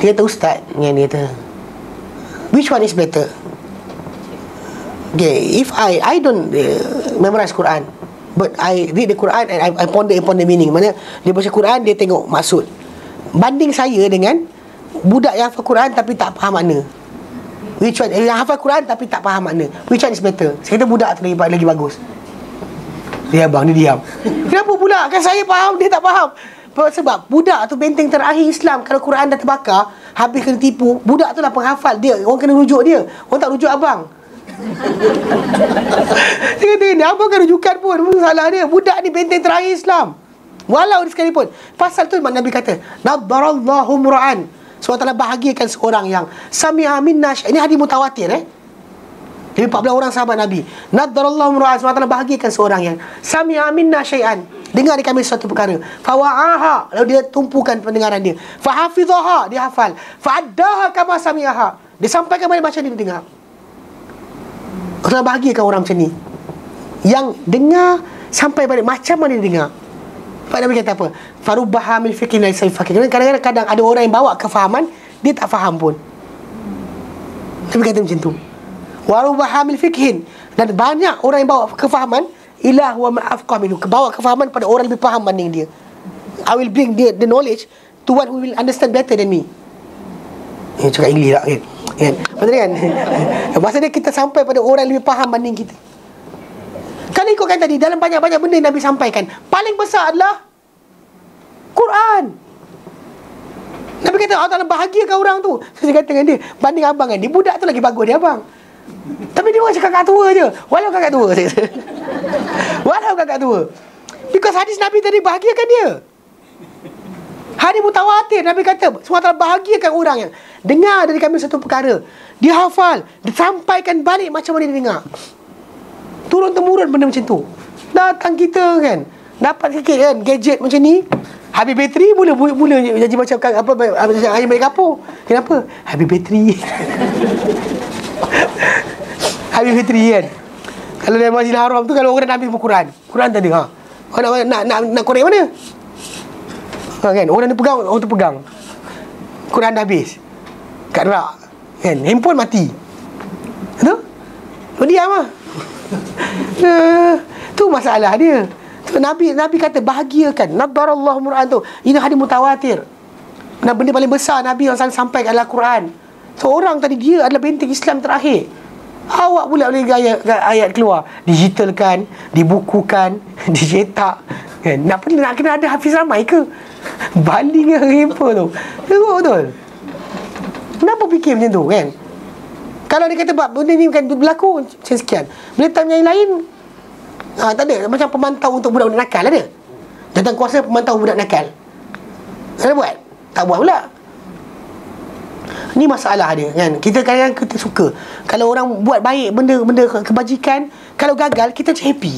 dia kata ustaz dengan dia kata which one is better Okay, if I I don't uh, memorize Quran, but I read the Quran and I, I ponder upon the meaning. Mana dia baca Quran dia tengok maksud. Banding saya dengan budak yang hafal Quran tapi tak faham makna. Which one? Yang hafal Quran tapi tak faham makna. Which one is better? Saya kata budak tu lagi, lagi bagus. Dia abang, dia diam. Kenapa pula? Kan saya faham, dia tak faham. Sebab budak tu benteng terakhir Islam Kalau Quran dah terbakar Habis kena tipu. Budak tu lah penghafal. Dia Orang kena rujuk dia. Orang tak rujuk abang. Dia kata ni Apa kan rujukan pun. Salah dia? Budak ni benteng terakhir Islam. Walau sekalipun. Pasal tu Nabi kata Nadarallahu mura'an Sebab telah bahagiakan seorang yang Sami'a minna Ini hadis mutawatir eh? Jadi 14 orang sahabat Nabi. Nadarallahu mura'an Sebab telah bahagiakan seorang yang Sami'a minna syai'an Dengar di kami satu perkara Fawa'aha Lalu dia tumpukan pendengaran dia Fahafidhaha Dia hafal Fa'addaha kama sami'aha Dia sampaikan balik macam dia dengar Allah bahagiakan orang macam ni Yang dengar Sampai balik Macam mana dia dengar Pak Nabi kata apa? Farubah hamil fikir dan saya fakir. Kadang-kadang kadang ada orang yang bawa kefahaman, dia tak faham pun. Nabi kata macam tu. Warubah hamil fikir. Dan banyak orang yang bawa kefahaman, ilah wa ma'afqah minhu. Bawa kefahaman pada orang lebih faham banding dia. I will bring the, the knowledge to one who will understand better than me. Eh, cakap Inggeris lah kan. Kan? Betul kan? Maksudnya kita sampai pada orang lebih faham banding kita. Kan ikutkan tadi Dalam banyak-banyak benda yang Nabi sampaikan Paling besar adalah Quran Nabi kata Allah Ta'ala bahagiakan orang tu Saya kata dengan dia Banding abang kan Dia budak tu lagi bagus dia abang Tapi dia orang cakap kakak tua je Walau kakak tua saya kata. Walau kakak tua Because hadis Nabi tadi bahagiakan dia Hadis mutawatir Nabi kata Semua telah bahagiakan orang yang Dengar dari kami satu perkara Dia hafal Dia sampaikan balik macam mana dia dengar turun temurun benda macam tu datang kita kan dapat sikit kan gadget macam ni habis bateri mula mula jadi macam apa apa ayam balik kapur kenapa habis bateri habis bateri kan kalau dalam Masjidil Haram tu kalau orang nak ambil Quran. Quran tadi ha. Nak nak nak, nak korek mana? Ha, kan? Orang ni pegang orang tu pegang. Quran dah habis. Kat rak. Kan? Handphone mati. Tu diam lah tu masalah dia. Tu Nabi Nabi kata bahagiakan. Nadarallahu mur'an tu. Ini hadis mutawatir. Benda paling besar Nabi yang sampai adalah Quran. Seorang tadi dia adalah benteng Islam terakhir. Awak pula boleh gaya, ayat keluar. Digitalkan, dibukukan, dicetak. Kan? Nak, nak kena ada hafiz ramai ke? Baling ke apa tu? Tengok betul. Kenapa fikir macam tu kan? Kalau dia kata benda ni bukan berlaku macam sekian. Bila time yang lain ha, tak ada macam pemantau untuk budak-budak nakal ada. Datang kuasa pemantau budak nakal. Ada buat? Tak buat pula. Ni masalah dia kan. Kita kadang kita suka. Kalau orang buat baik benda-benda kebajikan, kalau gagal kita macam happy.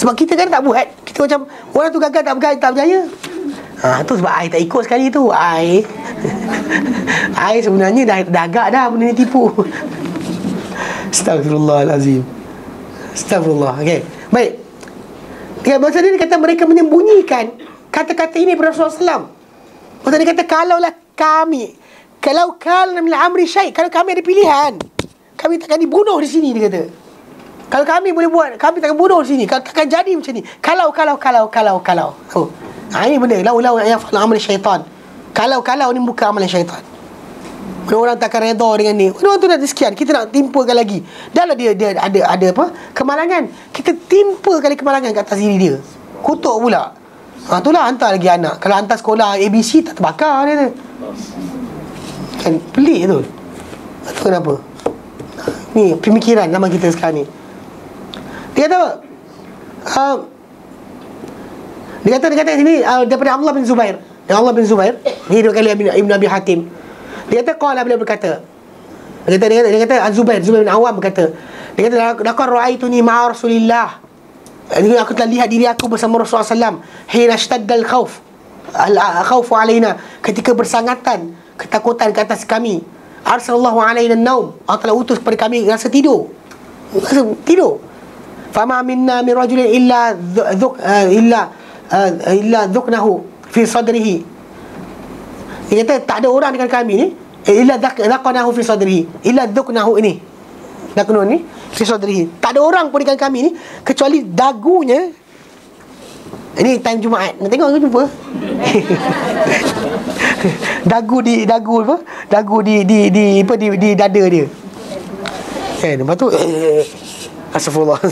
Sebab kita kan tak buat. Kita macam orang tu gagal tak berjaya, tak berjaya. Ha, tu sebab I tak ikut sekali tu I I sebenarnya dah, dah agak dah benda ni tipu Astagfirullahalazim Astagfirullah Okay Baik okay, Masa dia kata mereka menyembunyikan Kata-kata ini pada Rasulullah SAW Masa dia kata Kalaulah kami Kalau kalau min amri syait Kalau kami ada pilihan Kami takkan dibunuh di sini Dia kata Kalau kami boleh buat Kami takkan bunuh di sini Kalau takkan jadi macam ni Kalau, kalau, kalau, kalau, kalau Oh Ha, ini benda lau-lau yang yafal amal syaitan. Kalau-kalau ni bukan amalan syaitan. Orang takkan redha dengan ni. Orang tu dah sekian, kita nak timpakan lagi. Dahlah dia dia ada ada apa? Kemalangan. Kita timpa kali kemalangan kat atas diri dia. Kutuk pula. Ha itulah hantar lagi anak. Kalau hantar sekolah ABC tak terbakar dia tu. Kan pelik tu. Itu kenapa? Ni pemikiran nama kita sekarang ni. Dia kata apa? Uh, dia kata dia kata sini uh, daripada Allah bin Zubair. Yang Allah bin Zubair, ni dua kali Ibn Abi Hatim. Dia kata qala beliau berkata. Dia kata dia kata, dia kata Az-Zubair, Zubair bin Awam berkata. Dia kata laqad ra'aituni ma'a Rasulillah. Aku telah lihat diri aku bersama Rasulullah SAW Hina ashtaddal khawf Al-khawfu alaina Ketika bersangatan Ketakutan ke atas kami. Arsalallahu alaina naum. Allah telah utus kepada kami rasa tidur. Rasa tidur. Fama minna min rajulin illa dhuk, uh, Illa uh, illa dhuknahu fi sadrihi. Dia kata tak ada orang dengan kami ni eh, illa dhaqnahu fi sadrihi. Illa dhuknahu ini. Dhuknahu ni fi sadrihi. Tak ada orang pun dengan kami ni kecuali dagunya. Ini time Jumaat. Nak tengok ke jumpa dagu di dagu apa? Dagu di di di apa di, di dada dia. Kan lepas tu eh, Astagfirullah.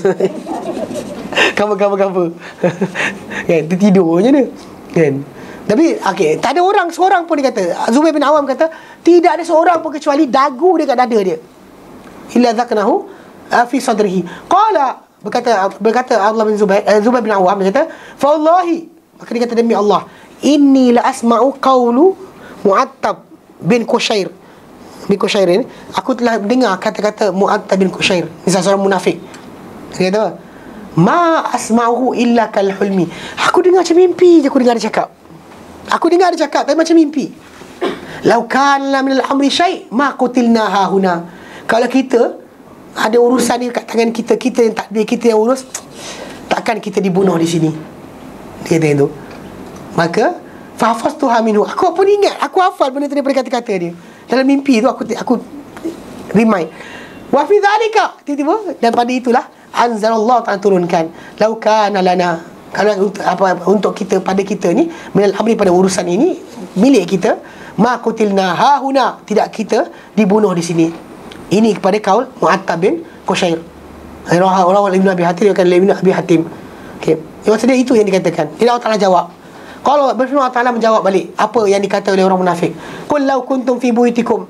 Cover cover cover. Kan Dia tidur je dia. Kan. Tapi okay, tak ada orang seorang pun dia kata Zubair bin Awam kata Tidak ada seorang pun kecuali dagu dekat dada dia. Illa zaknahu uh, Fi sadrihi. Qala Berkata berkata Allah bin Zubair uh, Zubair bin Awam Dia kata Fawallahi Maka dia kata demi Allah Inni la asma'u qawlu Mu'attab bin Kushair Bin Kushair ini Aku telah dengar kata-kata Mu'attab bin Kushair Ini seorang munafik Dia kata Ma asma'uhu illa kal hulmi. Aku dengar macam mimpi je aku dengar dia cakap. Aku dengar dia cakap tapi macam mimpi. Lau kana min al-amri syai' ma qutilna ha huna. Kalau kita ada urusan ni kat tangan kita, kita yang takdir, kita yang urus, takkan kita dibunuh di sini. Dia kata itu Maka Fahfaz Tuhan minhu Aku pun ingat Aku hafal benda tu daripada kata-kata dia. Dalam mimpi tu aku aku Remind. Wa fi dhalika Tiba-tiba Dan pada itulah Anzalallah Ta'ala turunkan Laukana lana kalau untuk apa untuk kita pada kita ni minal amri pada urusan ini milik kita ma kutilna hahuna tidak kita dibunuh di sini. Ini kepada kaul muattab bin qushair orang orang ibnu abi hatim akan ibnu abi hatim. Okey. Maksudnya itu yang dikatakan. Tidak Allah Taala jawab kalau Allah Taala menjawab balik apa yang dikata oleh orang munafik? Qul law kuntum fi buyutikum.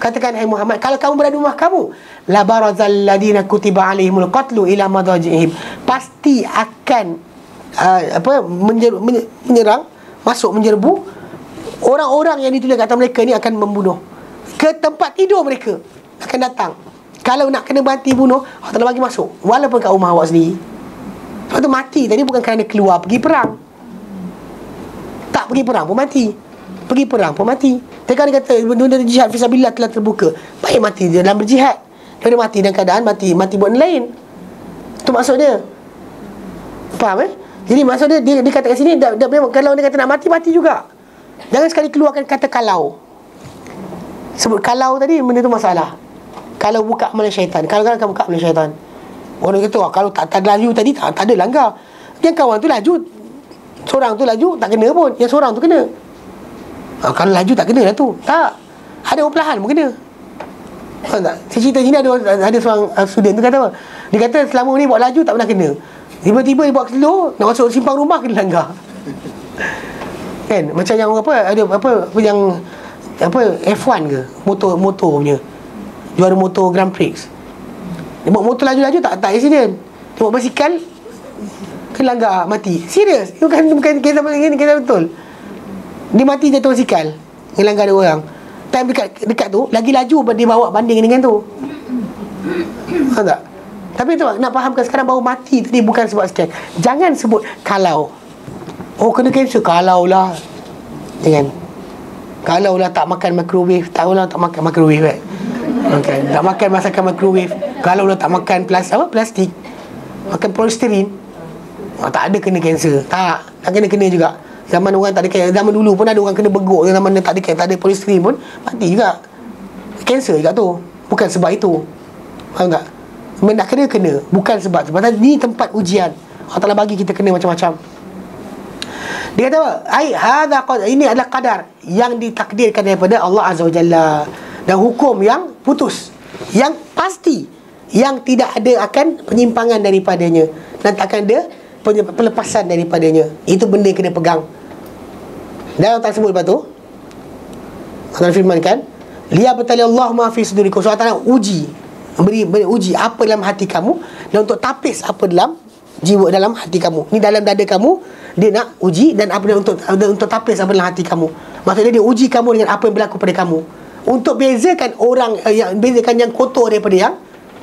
Katakan hai Muhammad kalau kamu berada di rumah kamu la barazal ladina kutiba alaihimul qatlu ila madajihim pasti akan uh, apa menyer, menyerang masuk menyerbu orang-orang yang ditulis kata mereka ni akan membunuh. Ke tempat tidur mereka akan datang. Kalau nak kena mati bunuh Allah Ta'ala bagi masuk. Walaupun kat rumah awak sendiri. Sebab tu mati tadi bukan kerana keluar pergi perang tak pergi perang pun mati. Pergi perang pun mati. Tengah dia kata benda jihad fisabilillah telah terbuka. Baik mati dia dalam berjihad. Dia mati dalam keadaan mati mati buat lain. Tu maksud dia faham eh? Jadi maksud dia dia, dia kata kat sini dia, dia, kalau dia kata nak mati mati juga. Jangan sekali keluarkan kata kalau. Sebut kalau tadi benda tu masalah. Kalau buka amalan syaitan. Kalau kan buka amalan syaitan. Orang kata kalau tak, tak laju tadi tak, tak ada langgar. Yang kawan tu laju seorang tu laju tak kena pun yang seorang tu kena ha, kalau laju tak kena lah tu tak ada orang perlahan pun kena Faham tak? Saya cerita sini ada ada seorang uh, student tu kata apa? Dia kata selama ni buat laju tak pernah kena. Tiba-tiba dia buat keluar nak masuk simpang rumah kena langgar. kan? Macam yang apa ada apa, apa yang apa F1 ke? Motor motor punya juara motor Grand Prix dia bawa motor laju-laju tak tak accident dia bawa basikal kelanggar mati. Serius. Bukan bukan kisah ini kisah betul. Dia mati jatuh basikal kelanggar ada orang. Time dekat dekat tu lagi laju dia bawa banding dengan tu. Faham tak? Tapi tu nak fahamkan sekarang baru mati tadi bukan sebab sekian jangan sebut kalau. Oh kena cancel kalau lah. Jangan kalau lah tak makan microwave. Tahu lah tak makan microwave kan Okay. Tak makan masakan microwave. Kalau dah tak makan plas, apa? plastik. Makan polystyrene oh, Tak ada kena kanser Tak Tak kena-kena juga. Zaman orang tak ada kanser Zaman dulu pun ada orang kena beguk Zaman tak ada tak ada polystyrene pun Mati juga. Kanser juga tu. Bukan sebab itu. Faham tak? Memang nak kena-kena Bukan sebab. Sebab ni tempat ujian. Allah Ta'ala bagi kita kena macam-macam. Dia kata apa? Ini adalah qadar yang ditakdirkan daripada Allah Azza wa Jalla. Dan hukum yang putus. Yang pasti. Yang tidak ada akan penyimpangan daripadanya. Dan takkan ada pelepasan daripadanya. Itu benda yang kena pegang. Dan Allah sebut lepas tu Allah firmankan liya betali Allah ma fi sudurikum. So Allah uji beri, beri uji apa dalam hati kamu dan untuk tapis apa dalam jiwa dalam hati kamu. Ni dalam dada kamu dia nak uji dan apa untuk untuk tapis apa dalam hati kamu. Maksudnya dia uji kamu dengan apa yang berlaku pada kamu. Untuk bezakan orang uh, yang bezakan yang kotor daripada yang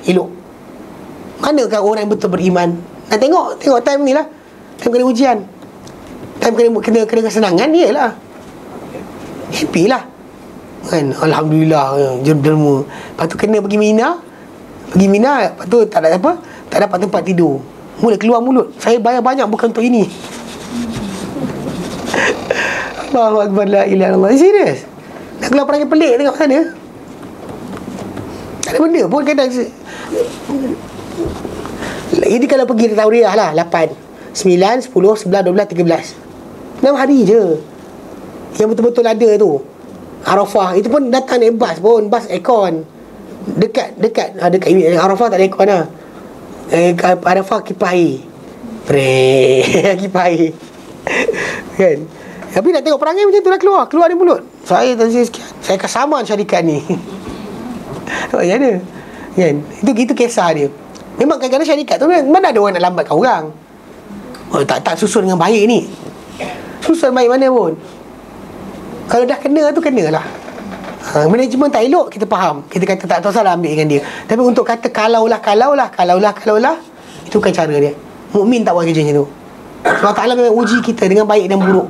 elok. Manakah orang yang betul beriman? Nak tengok tengok time ni lah. Time kena ujian. Time kena kena kena kesenangan lah. Happy lah. Kan alhamdulillah derma. Lepas tu kena pergi Mina. Pergi Mina, lepas tu tak ada apa? Tak dapat tempat tidur. Mula keluar mulut. Saya bayar banyak bukan untuk ini. Allahu akbar la ilaha illallah. Serius? Nak keluar perangai pelik tengok sana Tak ada benda pun kadang Jadi kalau pergi Tauriah lah 8 9, 10, 11, 12, 13 6 hari je. Yang betul-betul ada tu. Arafah. Itu pun datang naik bas pun. Bas aircon. Dekat Dekat. Ha, Dekat Arafah tak ada aircon lah. Eh, Arafah kipas air Pre Kipas air Kan? Tapi nak tengok perangai macam tu lah keluar. Keluar dari mulut. Saya tak sekian Saya akan saman syarikat ni. Oh ya ada kan? Itu itu kisah dia Memang kadang-kadang syarikat tu Mana ada orang nak lambatkan orang? Oh tak tak susun dengan baik ni. Susun baik mana pun. Kalau dah kena tu kena lah ha, Manajemen tak elok Kita faham. Kita kata tak tahu salah ambil dengan dia. Tapi untuk kata kalau lah Kalau lah Kalau lah Kalau lah Itu bukan cara dia. Mukmin tak buat kerja macam tu. Sebab Allah memang uji kita Dengan baik dan buruk.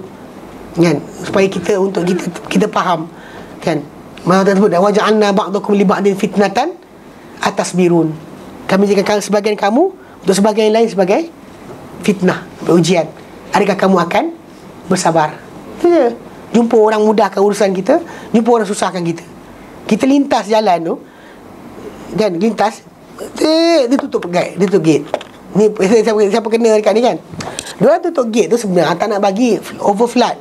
Kan? Supaya kita untuk kita kita faham. Kan? Mana tersebut dan waja'alna ba'dakum li ba'din fitnatan atas birun kami jadikan sebagian kamu untuk sebagian lain sebagai fitnah ujian. Adakah kamu akan bersabar? Itu je Jumpa orang mudahkan urusan kita Jumpa orang susahkan kita. Kita lintas jalan tu. Kan lintas. Eh, Dia tutup gate Dia tutup gate. Ni siapa, siapa kena dekat ni kan? Dia orang tutup gate tu sebenarnya Tak nak bagi overflood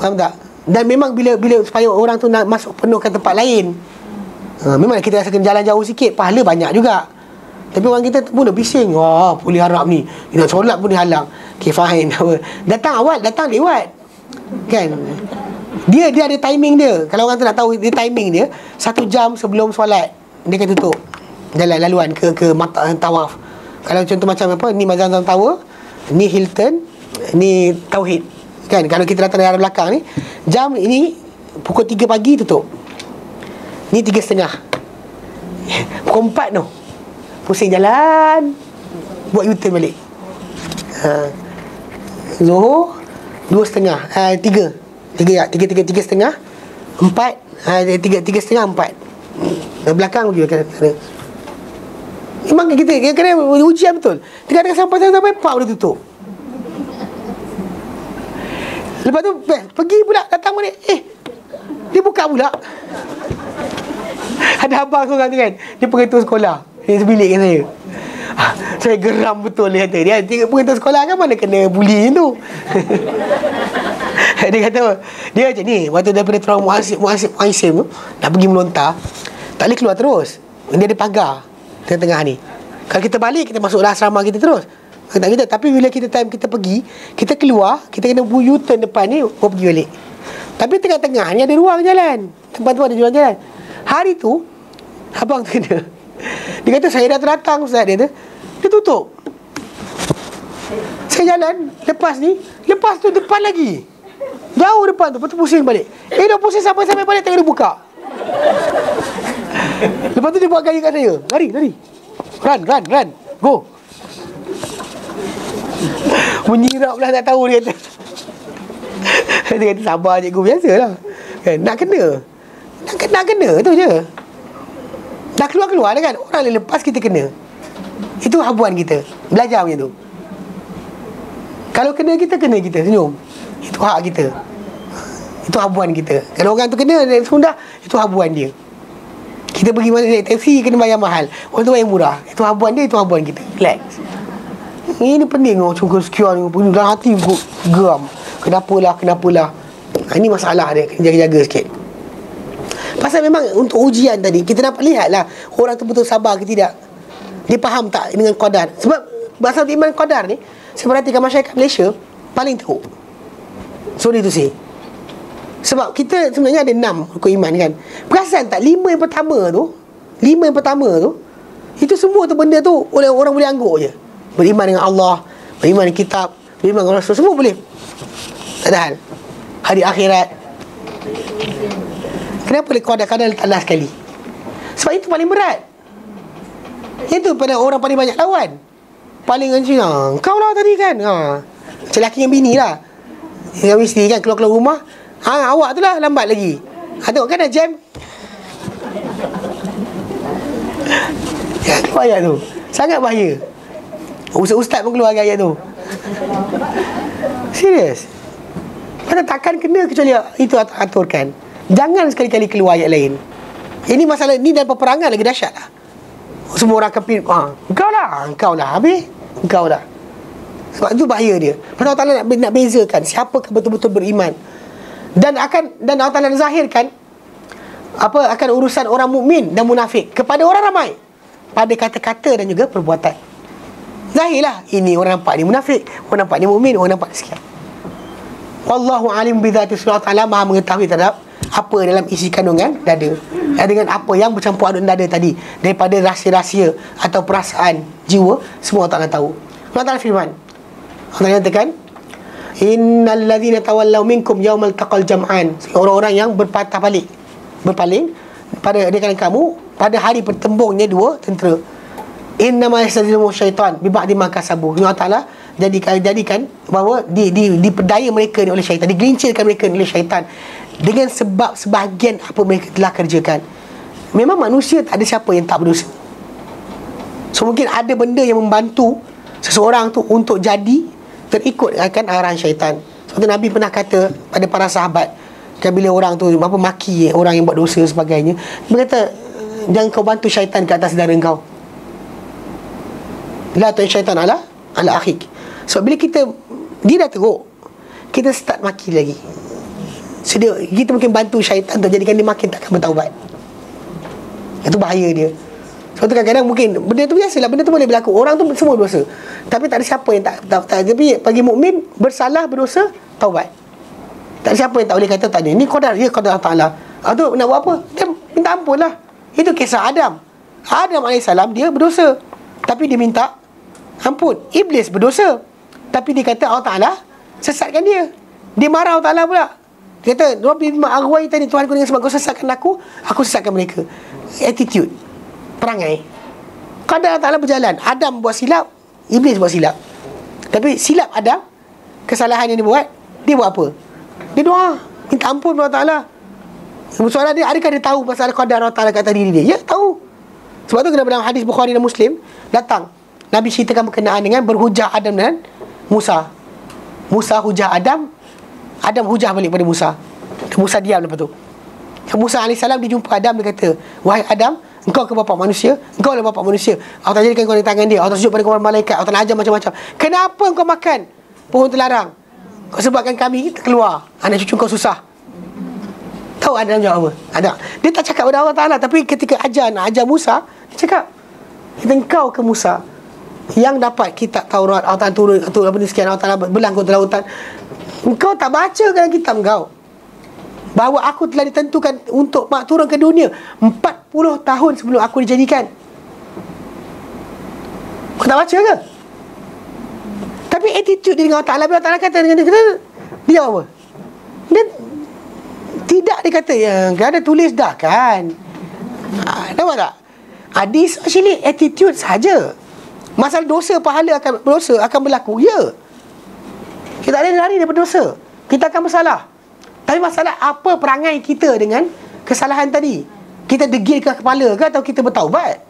Faham tak? Dan memang bila bila supaya orang tu nak masuk penuhkan tempat lain. Ha, Memang kita rasa kena jalan jauh sikit Pahala banyak juga Tapi orang kita pun dah bising. Wah polis harap ni. Nak solat pun dihalang Okay fine. Datang awal Datang lewat. Kan? Dia dia ada timing dia. Kalau orang tu nak tahu dia timing dia Satu jam sebelum solat Dia akan tutup Jalan laluan ke ke mata tawaf. Kalau contoh macam apa Ni Mazan Tower Ni Hilton Ni Tauhid. Kan? Kalau kita datang dari arah belakang ni Jam ini Pukul 3 pagi tutup. Ni 3 setengah. Pukul 4 tu Pusing jalan Buat U-turn balik ha. Zohor Dua setengah ha, Tiga Tiga ya Tiga tiga tiga setengah Empat ha, Tiga tiga setengah empat Dari belakang pergi ke sana Memang kita kena ujian betul Tengah-tengah sampai-sampai Pak boleh tutup Lepas tu pergi pula datang balik. Eh. Dia buka pula. Ada abang seorang tu kan. Dia pengetua sekolah. Dia sebilik dengan saya. Ah, saya geram betul dia kata. Dia tengok pengetua sekolah kan mana kena bully tu. dia kata dia macam ni waktu daripada terang muasib muasib muasib tu nak pergi melontar tak boleh keluar terus. Dia ada pagar tengah-tengah ni. Kalau kita balik kita masuk dalam asrama kita terus. Tak kita tapi bila kita time kita pergi kita keluar kita kena bu U-turn depan ni baru pergi balik. Tapi tengah-tengah ni ada ruang jalan. Tempat tu ada ruang jalan. Hari tu abang tu kena dia kata saya dah terdatang ustaz dia tu dia tutup. Saya jalan lepas ni lepas tu depan lagi. Jauh depan tu lepas tu pusing balik. Eh dah pusing sampai-sampai balik tengah dia buka lepas tu dia buat gaya kat saya. Lari lari. Run run run. Go. Menyirap lah tak tahu dia kata. Dia kata sabar cikgu. Biasa lah kan? Nak kena. Nak, nak kena tu je Dah keluar-keluar kan Orang lepas kita kena Itu habuan kita Belajar macam tu Kalau kena kita kena kita senyum Itu hak kita Itu habuan kita Kalau orang tu kena Sudah Itu habuan dia kita pergi mana naik taksi kena bayar mahal. Orang tu bayar murah. Itu habuan dia, itu habuan kita. Relax. Ini pening oh cungkul sekian dalam hati geram. Kenapalah, kenapalah. Ini masalah dia, kena jaga-jaga sikit. Pasal memang untuk ujian tadi kita dapat lihatlah orang tu betul sabar ke tidak. Dia faham tak dengan qadar? Sebab bahasa iman qadar ni saya perhatikan masyarakat Malaysia paling teruk. Sorry tu sih. Sebab kita sebenarnya ada enam rukun iman kan. Perasan tak lima yang pertama tu, lima yang pertama tu, itu semua tu benda tu oleh orang boleh angguk je beriman dengan Allah beriman dengan kitab beriman dengan Rasul semua boleh tak ada hal hari akhirat kenapa kadang-kadang letak sekali? Sebab itu paling berat. Itu pada orang paling banyak lawan. Paling anjing ha. kau lah tadi kan? Ha. macam lelaki yang bini lah. Yang mesti kan keluar-keluar rumah ha, awak tu lah lambat lagi. Ha, tengok kan dah jam? Ya, bahaya tu. Sangat bahaya. Ustaz-ustaz pun keluar ayat tu. Serius? Mana takkan kena kecuali itu aturkan Jangan sekali-kali keluar ayat lain. Ini masalah Ini dalam peperangan lagi dahsyat lah. Semua orang kepin ha, Engkau lah Engkau lah Habis? Engkau lah. Sebab itu bahaya dia. Pasal Allah nak, nak bezakan Siapakah betul-betul beriman. Dan akan Dan Allah Ta'ala zahirkan apa akan urusan orang mukmin dan munafik kepada orang ramai. Pada kata-kata dan juga perbuatan. Zahirlah Ini orang nampak ni munafik Orang nampak ni mu'min Orang nampak sekian. Wallahu alim bidhati surat ta'ala Maha mengetahui terhadap Apa dalam isi kandungan dada. Dan dengan apa yang bercampur aduk dada tadi. Daripada rahsia-rahsia Atau perasaan jiwa Semua Allah Ta'ala tahu. Allah Ta'ala firman. Allah Ta'ala katakan Innal ladhina tawallau minkum yawmal taqal jam'an. Orang-orang yang berpatah balik Berpaling pada dia kamu pada hari pertembungnya dua tentera. Inna ma yastadilu syaitan bi ba'di ma kasabu. Allah Taala jadikan jadikan bahawa di di diperdaya mereka ni oleh syaitan, digelincirkan mereka ni oleh syaitan dengan sebab sebahagian apa mereka telah kerjakan. Memang manusia tak ada siapa yang tak berdosa. So mungkin ada benda yang membantu seseorang tu untuk jadi terikut akan arahan syaitan sebab Nabi pernah kata pada para sahabat kan bila orang tu apa maki orang yang buat dosa sebagainya dia kata jangan kau bantu syaitan ke atas saudara kau la tu syaitan ala ala akhik sebab bila kita dia dah teruk kita start maki lagi so dia, kita mungkin bantu syaitan untuk jadikan dia makin takkan bertaubat. Itu bahaya dia. Sebab tu kadang-kadang mungkin benda tu biasalah benda tu boleh berlaku. Orang tu semua dosa tapi tak ada siapa yang tak, tak, tak tapi bagi mukmin bersalah berdosa taubat. Tak ada siapa yang tak boleh kata tak ada ni qadar ya Allah Taala. Ah tu nak buat apa? Dia minta ampun lah. Itu kisah Adam. Adam AS dia berdosa. Tapi dia minta ampun. Iblis berdosa. Tapi dia kata Allah Taala sesatkan dia. Dia marah Allah Taala pula kata Rabbi bima aghwaytani Tuhan ku dengan sebab kau sesatkan aku aku sesatkan mereka. Attitude. Perangai. Kadang Allah Ta'ala berjalan? Adam buat silap Iblis buat silap. Tapi silap Adam Kesalahan yang dia buat Dia buat apa? Dia doa. Minta ampun Allah Ta'ala. Soalan dia Adakah dia tahu Pasal qadar Allah Ta'ala Kata diri dia? Ya tahu. Sebab tu kena dalam hadis Bukhari dan Muslim Datang. Nabi ceritakan berkenaan dengan Berhujah Adam dan Musa. Musa hujah Adam Adam hujah balik pada Musa. Musa diam lepas tu. Musa AS dia jumpa Adam Dia kata Wahai Adam Engkau ke bapa manusia? Engkau adalah bapa manusia. Allah tak jadikan kau di tangan dia. Allah sujud pada kau malaikat. Allah tak ajar macam-macam. Kenapa engkau makan? Pohon terlarang. Kau sebabkan kami keluar. Anak cucu kau susah. Tahu ada jawab apa? Ada. Dia tak cakap pada Allah Ta'ala Tapi ketika ajar nak ajar Musa Dia cakap Kita engkau ke Musa Yang dapat kitab Taurat Allah Ta'ala turun Atau apa ni sekian Allah Ta'ala berlangkut dalam lautan Engkau tak baca dalam kitab engkau bahawa aku telah ditentukan untuk mak turun ke dunia 40 tahun sebelum aku dijadikan. Kau tak baca ke? Tapi attitude dia dengan Allah Ta'ala Bila Allah Ta'ala kata dengan dia Dia apa? Dia Tidak dia kata yang Ada tulis dah kan ha, Nampak tak? Ha, this actually attitude saja. Masalah dosa pahala akan dosa akan berlaku. Ya. Kita tak ada lari daripada dosa. Kita akan bersalah. Tapi masalah apa perangai kita dengan kesalahan tadi? Kita degil ke kepala ke atau kita bertaubat?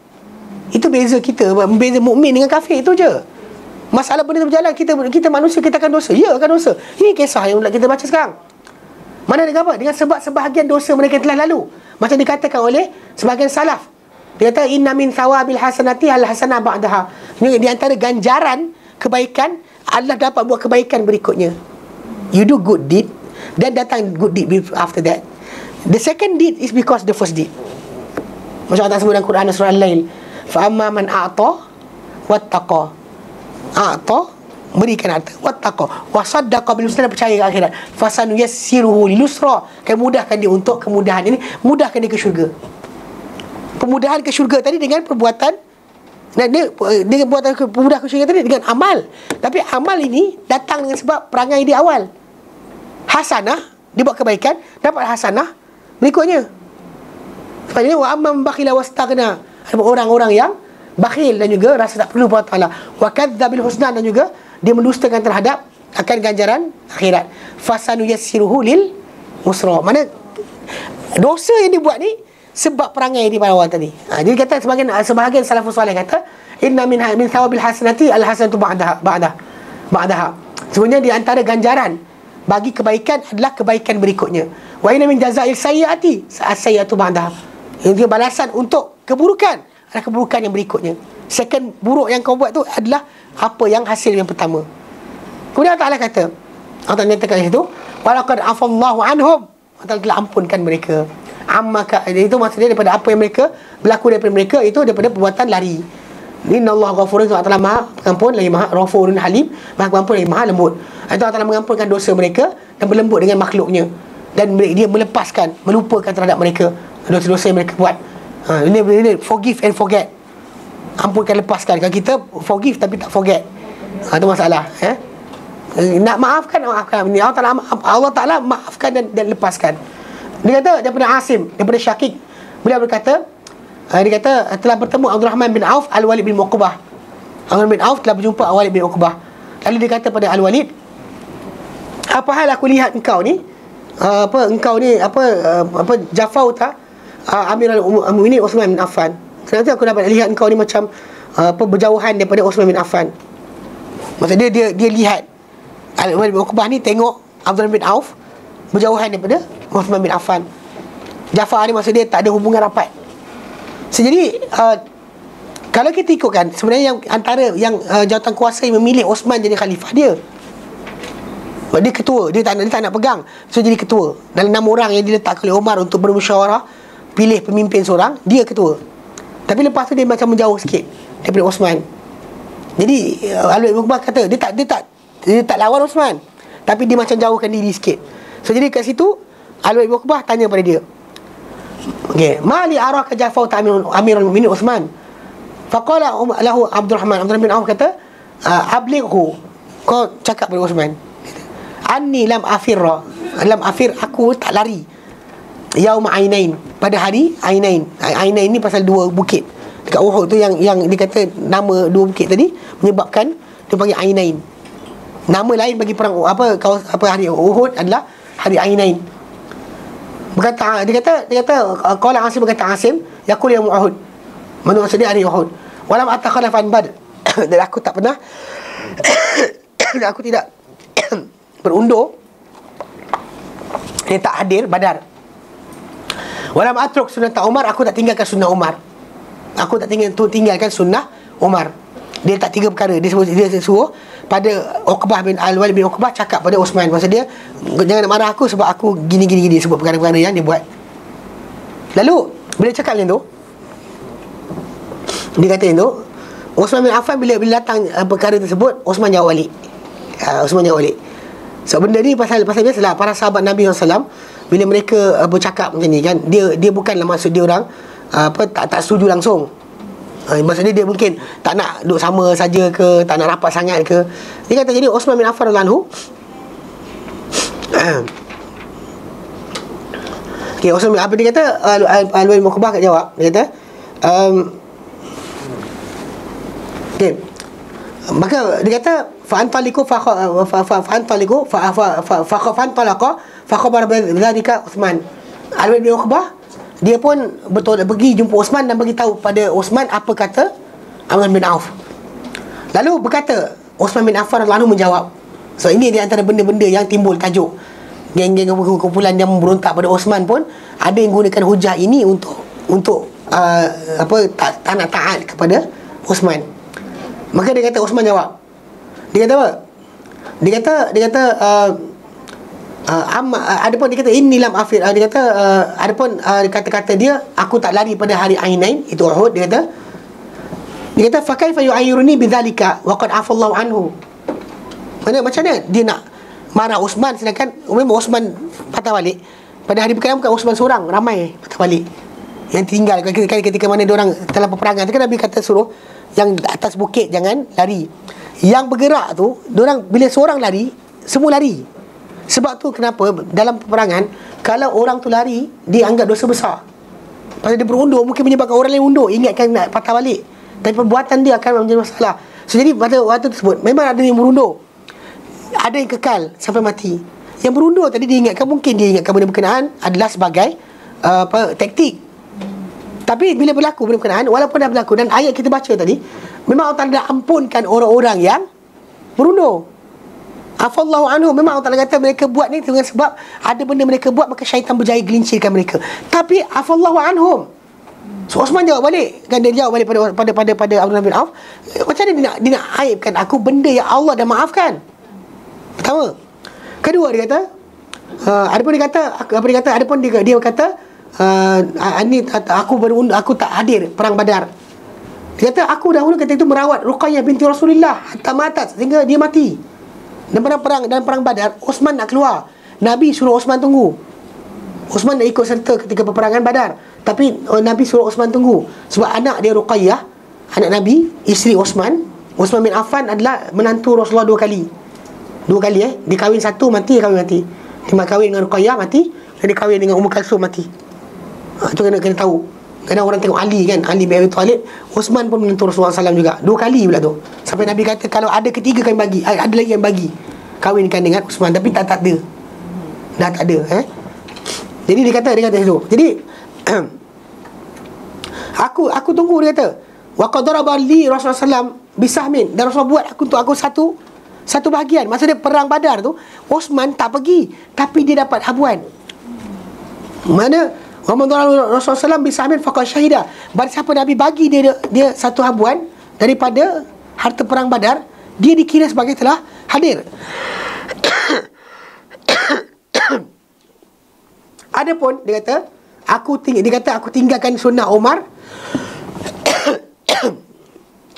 Itu beza kita, beza mukmin dengan kafir itu je. Masalah benda berjalan kita kita manusia kita akan dosa. Ya akan dosa. Ini kisah yang kita baca sekarang. Mana dengan apa? Dengan sebab sebahagian dosa mereka telah lalu. Macam dikatakan oleh sebahagian salaf. Dia kata inna min thawabil hasanati al hasanah ba'daha. Ini di antara ganjaran kebaikan Allah dapat buat kebaikan berikutnya. You do good deed, dan datang good deed after that. The second deed is because the first deed. Macam Allah sebut dalam Quran surah Al-Lail fa amma man a'ta wattaqa. A'ta berikan harta wattaqa. Wa saddaqa bil husna percaya ke akhirat. Fasanu yassiruhu lil yusra. Kan mudahkan dia untuk kemudahan ini. Mudahkan dia ke syurga. Pemudahan ke syurga tadi dengan perbuatan dan dia dia buat pemudah ke syurga tadi dengan amal. Tapi amal ini datang dengan sebab perangai di awal. Hasanah dia buat kebaikan dapat hasanah berikutnya. Sebab ini wa amman bakhila wastaghna. Ada orang-orang yang bakhil dan juga rasa tak perlu pada Allah wa kadzabil husna dan juga dia mendustakan terhadap akan ganjaran akhirat. Fasanu yassiruhu lil usra. Mana dosa yang dia buat ni sebab perangai di awal tadi ha, jadi kata sebagian sebahagian salafus salih kata inna min min thawabil hasanati al hasanatu ba'daha ba'daha ba'daha sebenarnya di antara ganjaran bagi kebaikan adalah kebaikan berikutnya. Wa inna min jazaa'il sayyiati as-sayyi'atu ba'daha. Ini balasan untuk keburukan adalah keburukan yang berikutnya. Second buruk yang kau buat tu adalah apa yang hasil yang pertama. Kemudian Allah Ta'ala kata Allah Ta'ala nyatakan itu Walaqad afallahu anhum Allah Ta'ala telah ampunkan mereka Amma Itu maksudnya daripada apa yang mereka Berlaku daripada mereka Itu daripada perbuatan lari. Inna Allah ghafurun Allah Ta'ala maha pengampun Lagi maha ghafurun halim Maha pengampun lagi maha lembut. Itu Allah Ta'ala mengampunkan dosa mereka Dan berlembut dengan makhluknya. Dan dia melepaskan Melupakan terhadap mereka Dosa-dosa yang mereka buat. Ha, ini, ini forgive and forget. Ampunkan lepaskan. Kalau kita forgive tapi tak forget ha, Itu masalah eh? Nak maafkan maafkan. Allah Ta'ala, Allah Ta'ala maafkan dan, dan lepaskan Dia kata daripada Asim Daripada Syakik Beliau berkata Uh, dia kata telah bertemu Abdul Rahman bin Auf Al-Walid bin Muqbah. Abdul bin Auf telah berjumpa Al-Walid bin Uqbah. Lalu dia kata pada Al-Walid, apa hal aku lihat engkau ni? Uh, apa engkau ni apa uh, apa Jafau tak? Uh, Amirul Mukminin Uthman bin Affan. Kenapa aku dapat lihat engkau ni macam uh, apa berjauhan daripada Uthman bin Affan? Maksud dia dia dia lihat Al-Walid bin Uqbah ni tengok Abdul bin Auf berjauhan daripada Uthman bin Affan. Jafar ni maksud dia tak ada hubungan rapat. So, jadi uh, kalau kita ikutkan sebenarnya yang antara yang uh, jawatan kuasa yang memilih Osman jadi khalifah dia. Dia ketua, dia tak, dia tak nak pegang. So jadi ketua. Dalam enam orang yang diletak oleh Omar untuk bermusyawarah pilih pemimpin seorang, dia ketua. Tapi lepas tu dia macam menjauh sikit daripada Osman. Jadi uh, Alwi Ibn kata dia tak dia tak dia tak lawan Osman. Tapi dia macam jauhkan diri sikit. So jadi kat situ Alwi Ibn tanya pada dia. Okey, mali araka Jafar Amirul Amirul Mukminin Uthman. Faqala um, lahu Abdul Rahman Abdul bin Auf kata, ah, "Ablighu." Kau cakap pada Uthman. Anni lam afirra. Lam afir aku tak lari. Yaum Ainain pada hari Ainain. Ainain ni pasal dua bukit. Dekat Uhud tu yang yang dia kata nama dua bukit tadi menyebabkan dia panggil Ainain. Nama lain bagi perang apa kau apa hari Uhud adalah hari Ainain. Berkata dia kata dia kata qala Asim berkata Asim yaqul ya Uhud. Mana dia hari Uhud. Walam atakhala fan bad. Dan aku tak pernah dan aku tidak berundur dia tak hadir badar walam atruk sunnah Umar aku tak tinggalkan sunnah Umar aku tak tinggal tinggalkan sunnah Umar dia tak tiga perkara dia sebut dia suruh pada Uqbah bin Al-Walid bin Uqbah cakap pada Uthman maksud dia jangan nak marah aku sebab aku gini gini gini sebab perkara-perkara yang dia buat. Lalu bila cakap macam tu dia kata macam tu Osman bin Affan bila bila datang uh, perkara tersebut Osman jawab balik. Uh, Osman jawab balik. So benda ni pasal pasal biasalah para sahabat Nabi SAW bila mereka uh, bercakap macam ni kan dia dia bukanlah maksud dia orang uh, apa tak tak setuju langsung Uh, maksudnya dia mungkin tak nak duduk sama saja ke Tak nak rapat sangat ke Dia kata jadi Osman bin Affan Al-Anhu Okay Osman bin Affan dia kata Al-Wali Mukhbah kat jawab Dia kata um, Okay Maka dia kata Fa'antaliku Fa'antaliku Fa'antaliku Fa'khabar Bidhalika Uthman Al-Wali bin Mukhbah dia pun betul pergi jumpa Osman dan bagi tahu pada Osman apa kata Amr bin Auf. Lalu berkata Osman bin Affan lalu menjawab. So ini di antara benda-benda yang timbul tajuk geng-geng kumpulan yang memberontak pada Osman pun ada yang gunakan hujah ini untuk untuk uh, apa tak, tak nak taat kepada Osman. Maka dia kata Osman jawab. Dia kata apa? Dia kata dia kata uh, uh, amma uh, ada pun dia kata ini lam afir uh, dia kata uh, ada pun uh, kata-kata dia aku tak lari pada hari Ainain. Itu Uhud dia kata. Dia kata fa kaifa yu'ayyiruni bidzalika wa qad afallahu anhu. Mana macam mana dia nak marah Osman sedangkan memang Osman patah balik. Pada hari berkenaan bukan Osman seorang ramai patah balik. Yang tinggal ketika, ketika mana orang dalam peperangan kan Nabi kata suruh yang atas bukit jangan lari. Yang bergerak tu orang bila seorang lari semua lari sebab tu kenapa dalam peperangan kalau orang tu lari dia anggap dosa besar. Pasal dia berundur mungkin menyebabkan orang lain undur ingatkan nak patah balik. Tapi perbuatan dia akan menjadi masalah. So, jadi pada waktu tersebut memang ada yang berundur. Ada yang kekal sampai mati. Yang berundur tadi dia ingatkan mungkin dia ingatkan benda berkenaan adalah sebagai uh, apa taktik. Tapi bila berlaku benda berkenaan walaupun dah berlaku dan ayat kita baca tadi memang Allah Taala ampunkan orang-orang yang berundur. Afallahu anhu Memang Allah kata mereka buat ni Dengan sebab Ada benda mereka buat Maka syaitan berjaya gelincirkan mereka. Tapi Afallahu anhum. So Osman jawab balik. Kan dia jawab balik pada pada pada pada Abdullah bin Auf Macam mana dia nak, dia nak aibkan aku Benda yang Allah dah maafkan? Pertama. Kedua dia kata uh, Ada pun dia kata Apa dia kata Ada pun dia, dia kata uh, ini, Aku baru Aku tak hadir Perang badar. Dia kata aku dahulu kata itu merawat Ruqayyah binti Rasulullah Hatta matat Sehingga dia mati dan pada perang dan perang Badar, Osman nak keluar. Nabi suruh Osman tunggu. Osman nak ikut serta ketika peperangan Badar. Tapi oh, Nabi suruh Osman tunggu. Sebab anak dia Ruqayyah, anak Nabi, isteri Osman, Osman bin Affan adalah menantu Rasulullah dua kali. Dua kali eh. Dia kahwin satu, mati, kahwin mati. Dia kahwin dengan Ruqayyah, mati. Dia kahwin dengan Umar Kalsum, mati. Ha, itu kena, kena tahu. Kadang orang tengok Ali kan Ali bin Abi Talib Osman pun menentu Rasulullah SAW juga. Dua kali pula tu. Sampai Nabi kata Kalau ada ketiga kami bagi Ada lagi yang bagi. Kahwinkan dengan Osman Tapi tak, tak ada. Dah tak ada eh? Jadi dia kata Dia kata itu Jadi Aku aku tunggu dia kata Wa qadaraba li Rasulullah SAW Bisahmin. Dan Rasulullah buat aku untuk aku satu Satu bahagian. Masa dia perang badar tu Osman tak pergi Tapi dia dapat habuan. Mana Rasulullah SAW bisa ambil fakar syahidah Barang siapa Nabi bagi dia, dia dia satu habuan Daripada harta perang badar Dia dikira sebagai telah hadir Adapun dia kata aku ting- dia kata aku tinggalkan sunnah Umar.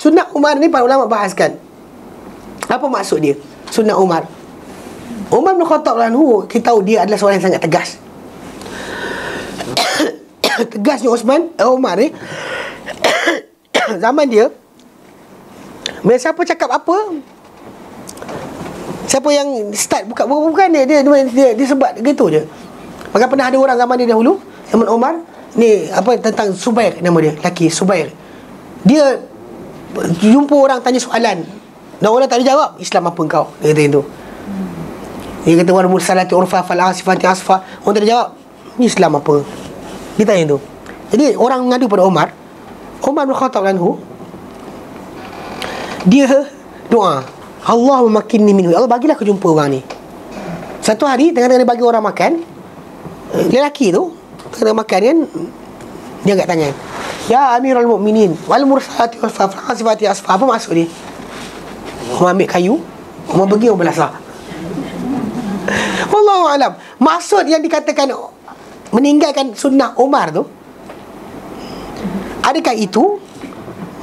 sunnah Umar ni para ulama bahaskan. Apa maksud dia? Sunnah Umar. Umar bin Khattab anhu kita tahu dia adalah seorang yang sangat tegas. Tegasnya Osman, eh, Umar ni zaman dia bila siapa cakap apa Siapa yang start buka bukan dia dia dia, dia, dia sebab gitu je. Maka pernah ada orang zaman dia dahulu, zaman Omar, ni apa tentang Subair nama dia, laki Subair. Dia jumpa orang tanya soalan. Dan orang tak ada jawab, Islam apa engkau? Dia kata itu. Dia kata wal mursalati urfa fal asifati asfa. Orang tak ada jawab, Islam apa? Dia tanya tu. Jadi orang mengadu pada Omar, Omar bin Khattab anhu dia doa Allah memakinni minhu Allah bagilah aku jumpa orang ni. Satu hari tengah-tengah dia bagi orang makan lelaki tu tengah makan kan dia angkat tangan. Ya Amirul Mukminin wal mursalati wasfa sifati asfa apa maksud dia Orang ambil kayu Orang pergi orang belasah. Wallahu alam. Maksud yang dikatakan Meninggalkan sunnah Umar tu Adakah itu?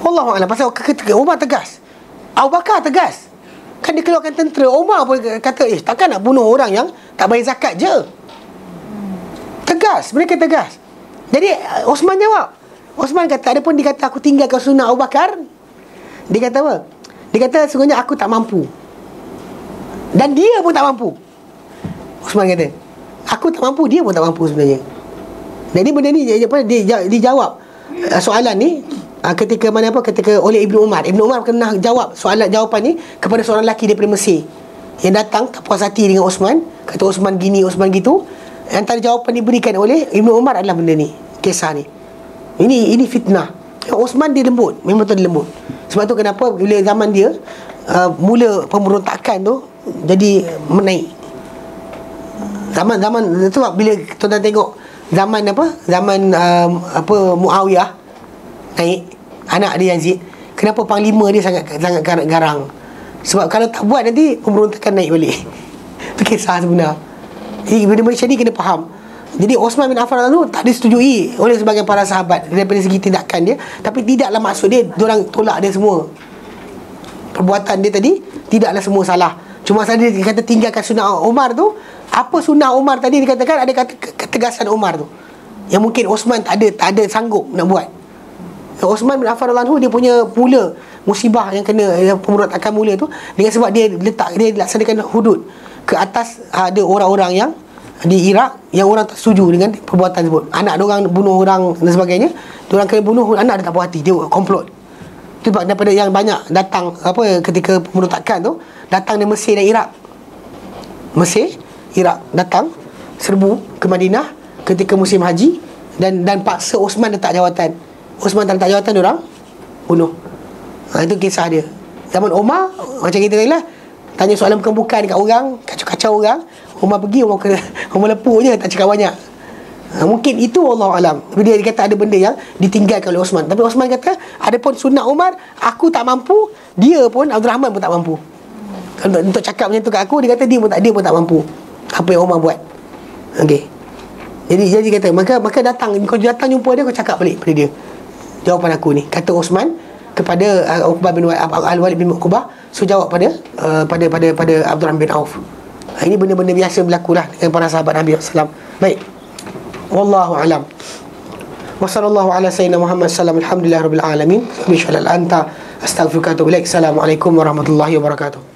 Wallahu alam. Pasal Umar tegas. Abu Bakar tegas. Kan dia keluarkan tentera. Umar pun kata Eh takkan nak bunuh orang yang Tak bayar zakat je? Tegas. Mereka tegas. Jadi Osman jawab. Osman kata Ada pun dia kata Aku tinggalkan sunnah Abu Bakar. Dia kata apa? Dia kata sungguhnya aku tak mampu. Dan dia pun tak mampu. Osman kata Aku tak mampu Dia pun tak mampu sebenarnya. Jadi benda ni Dia, dia, dia jawab. Uh, Soalan ni uh, ketika mana apa ketika oleh Ibnu Umar. Ibnu Umar pernah jawab soalan jawapan ni kepada seorang lelaki daripada Mesir. Yang datang tak puas hati dengan Osman. Kata Osman gini Osman gitu. Antara jawapan diberikan oleh Ibnu Umar adalah benda ni kisah ni. Ini ini fitnah. Osman dia lembut. Memang betul dia lembut. Sebab tu kenapa bila zaman dia uh, mula pemberontakan tu jadi menaik zaman zaman tu bila tuan-tuan tengok zaman apa? Zaman um, apa Muawiyah naik anak dia Yazid kenapa panglima dia sangat sangat garang? Sebab kalau tak buat nanti pemberontakan naik balik. Itu kisah sebenar. Jadi benda Malaysia ni kena faham. Jadi Osman bin Affan tu tak disetujui oleh sebagian para sahabat daripada segi tindakan dia tapi tidaklah maksud dia orang tolak dia semua. Perbuatan dia tadi tidaklah semua salah cuma saja dia kata tinggalkan sunnah Umar tu apa sunnah Umar tadi dikatakan ada kata ketegasan Umar tu yang mungkin Osman tak ada tak ada sanggup nak buat Osman bin Affan radhiyallahu dia punya mula musibah yang kena yang pemberontakan mula tu dengan sebab dia letak dia laksanakan hudud ke atas ada orang-orang yang di Iraq yang orang tak setuju dengan perbuatan tersebut. Anak dia orang bunuh orang dan sebagainya. Dia orang kena bunuh anak dia tak puas hati. Dia komplot. Sebab daripada yang banyak datang apa ketika pemberontakan tu datang dari Mesir dan Iraq. Mesir, Iraq datang serbu ke Madinah ketika musim haji dan dan paksa Osman letak jawatan. Osman tak letak jawatan dia orang bunuh. Ha, itu kisah dia. Zaman Omar macam kita tadi lah tanya soalan bukan-bukan dekat orang, kacau-kacau orang, Umar pergi Umar kena Umar lepuk je tak cakap banyak ha, mungkin itu Allah alam. Dia kata ada benda yang ditinggalkan oleh Osman. Tapi Osman kata ada pun sunnah Umar aku tak mampu. Dia pun Abdul Rahman pun tak mampu. Untuk, untuk cakap macam tu kat aku dia kata dia pun tak dia pun tak mampu. Apa yang Umar buat. Okey. Jadi jadi kata maka maka datang kau datang jumpa dia kau cakap balik pada dia. Jawapan aku ni. Kata Osman kepada uh, Uqbah bin Al-Walid bin Uqbah so jawab pada uh, pada pada pada Abdul Rahman bin Auf. Ha, ini benda-benda biasa berlaku lah dengan para sahabat Nabi SAW. Baik. Wallahu alam. Wa sallallahu ala sayyidina Muhammad sallam alhamdulillah rabbil alamin. Bismillah anta astaghfiruka wa atubu ilaik. Assalamualaikum warahmatullahi wabarakatuh.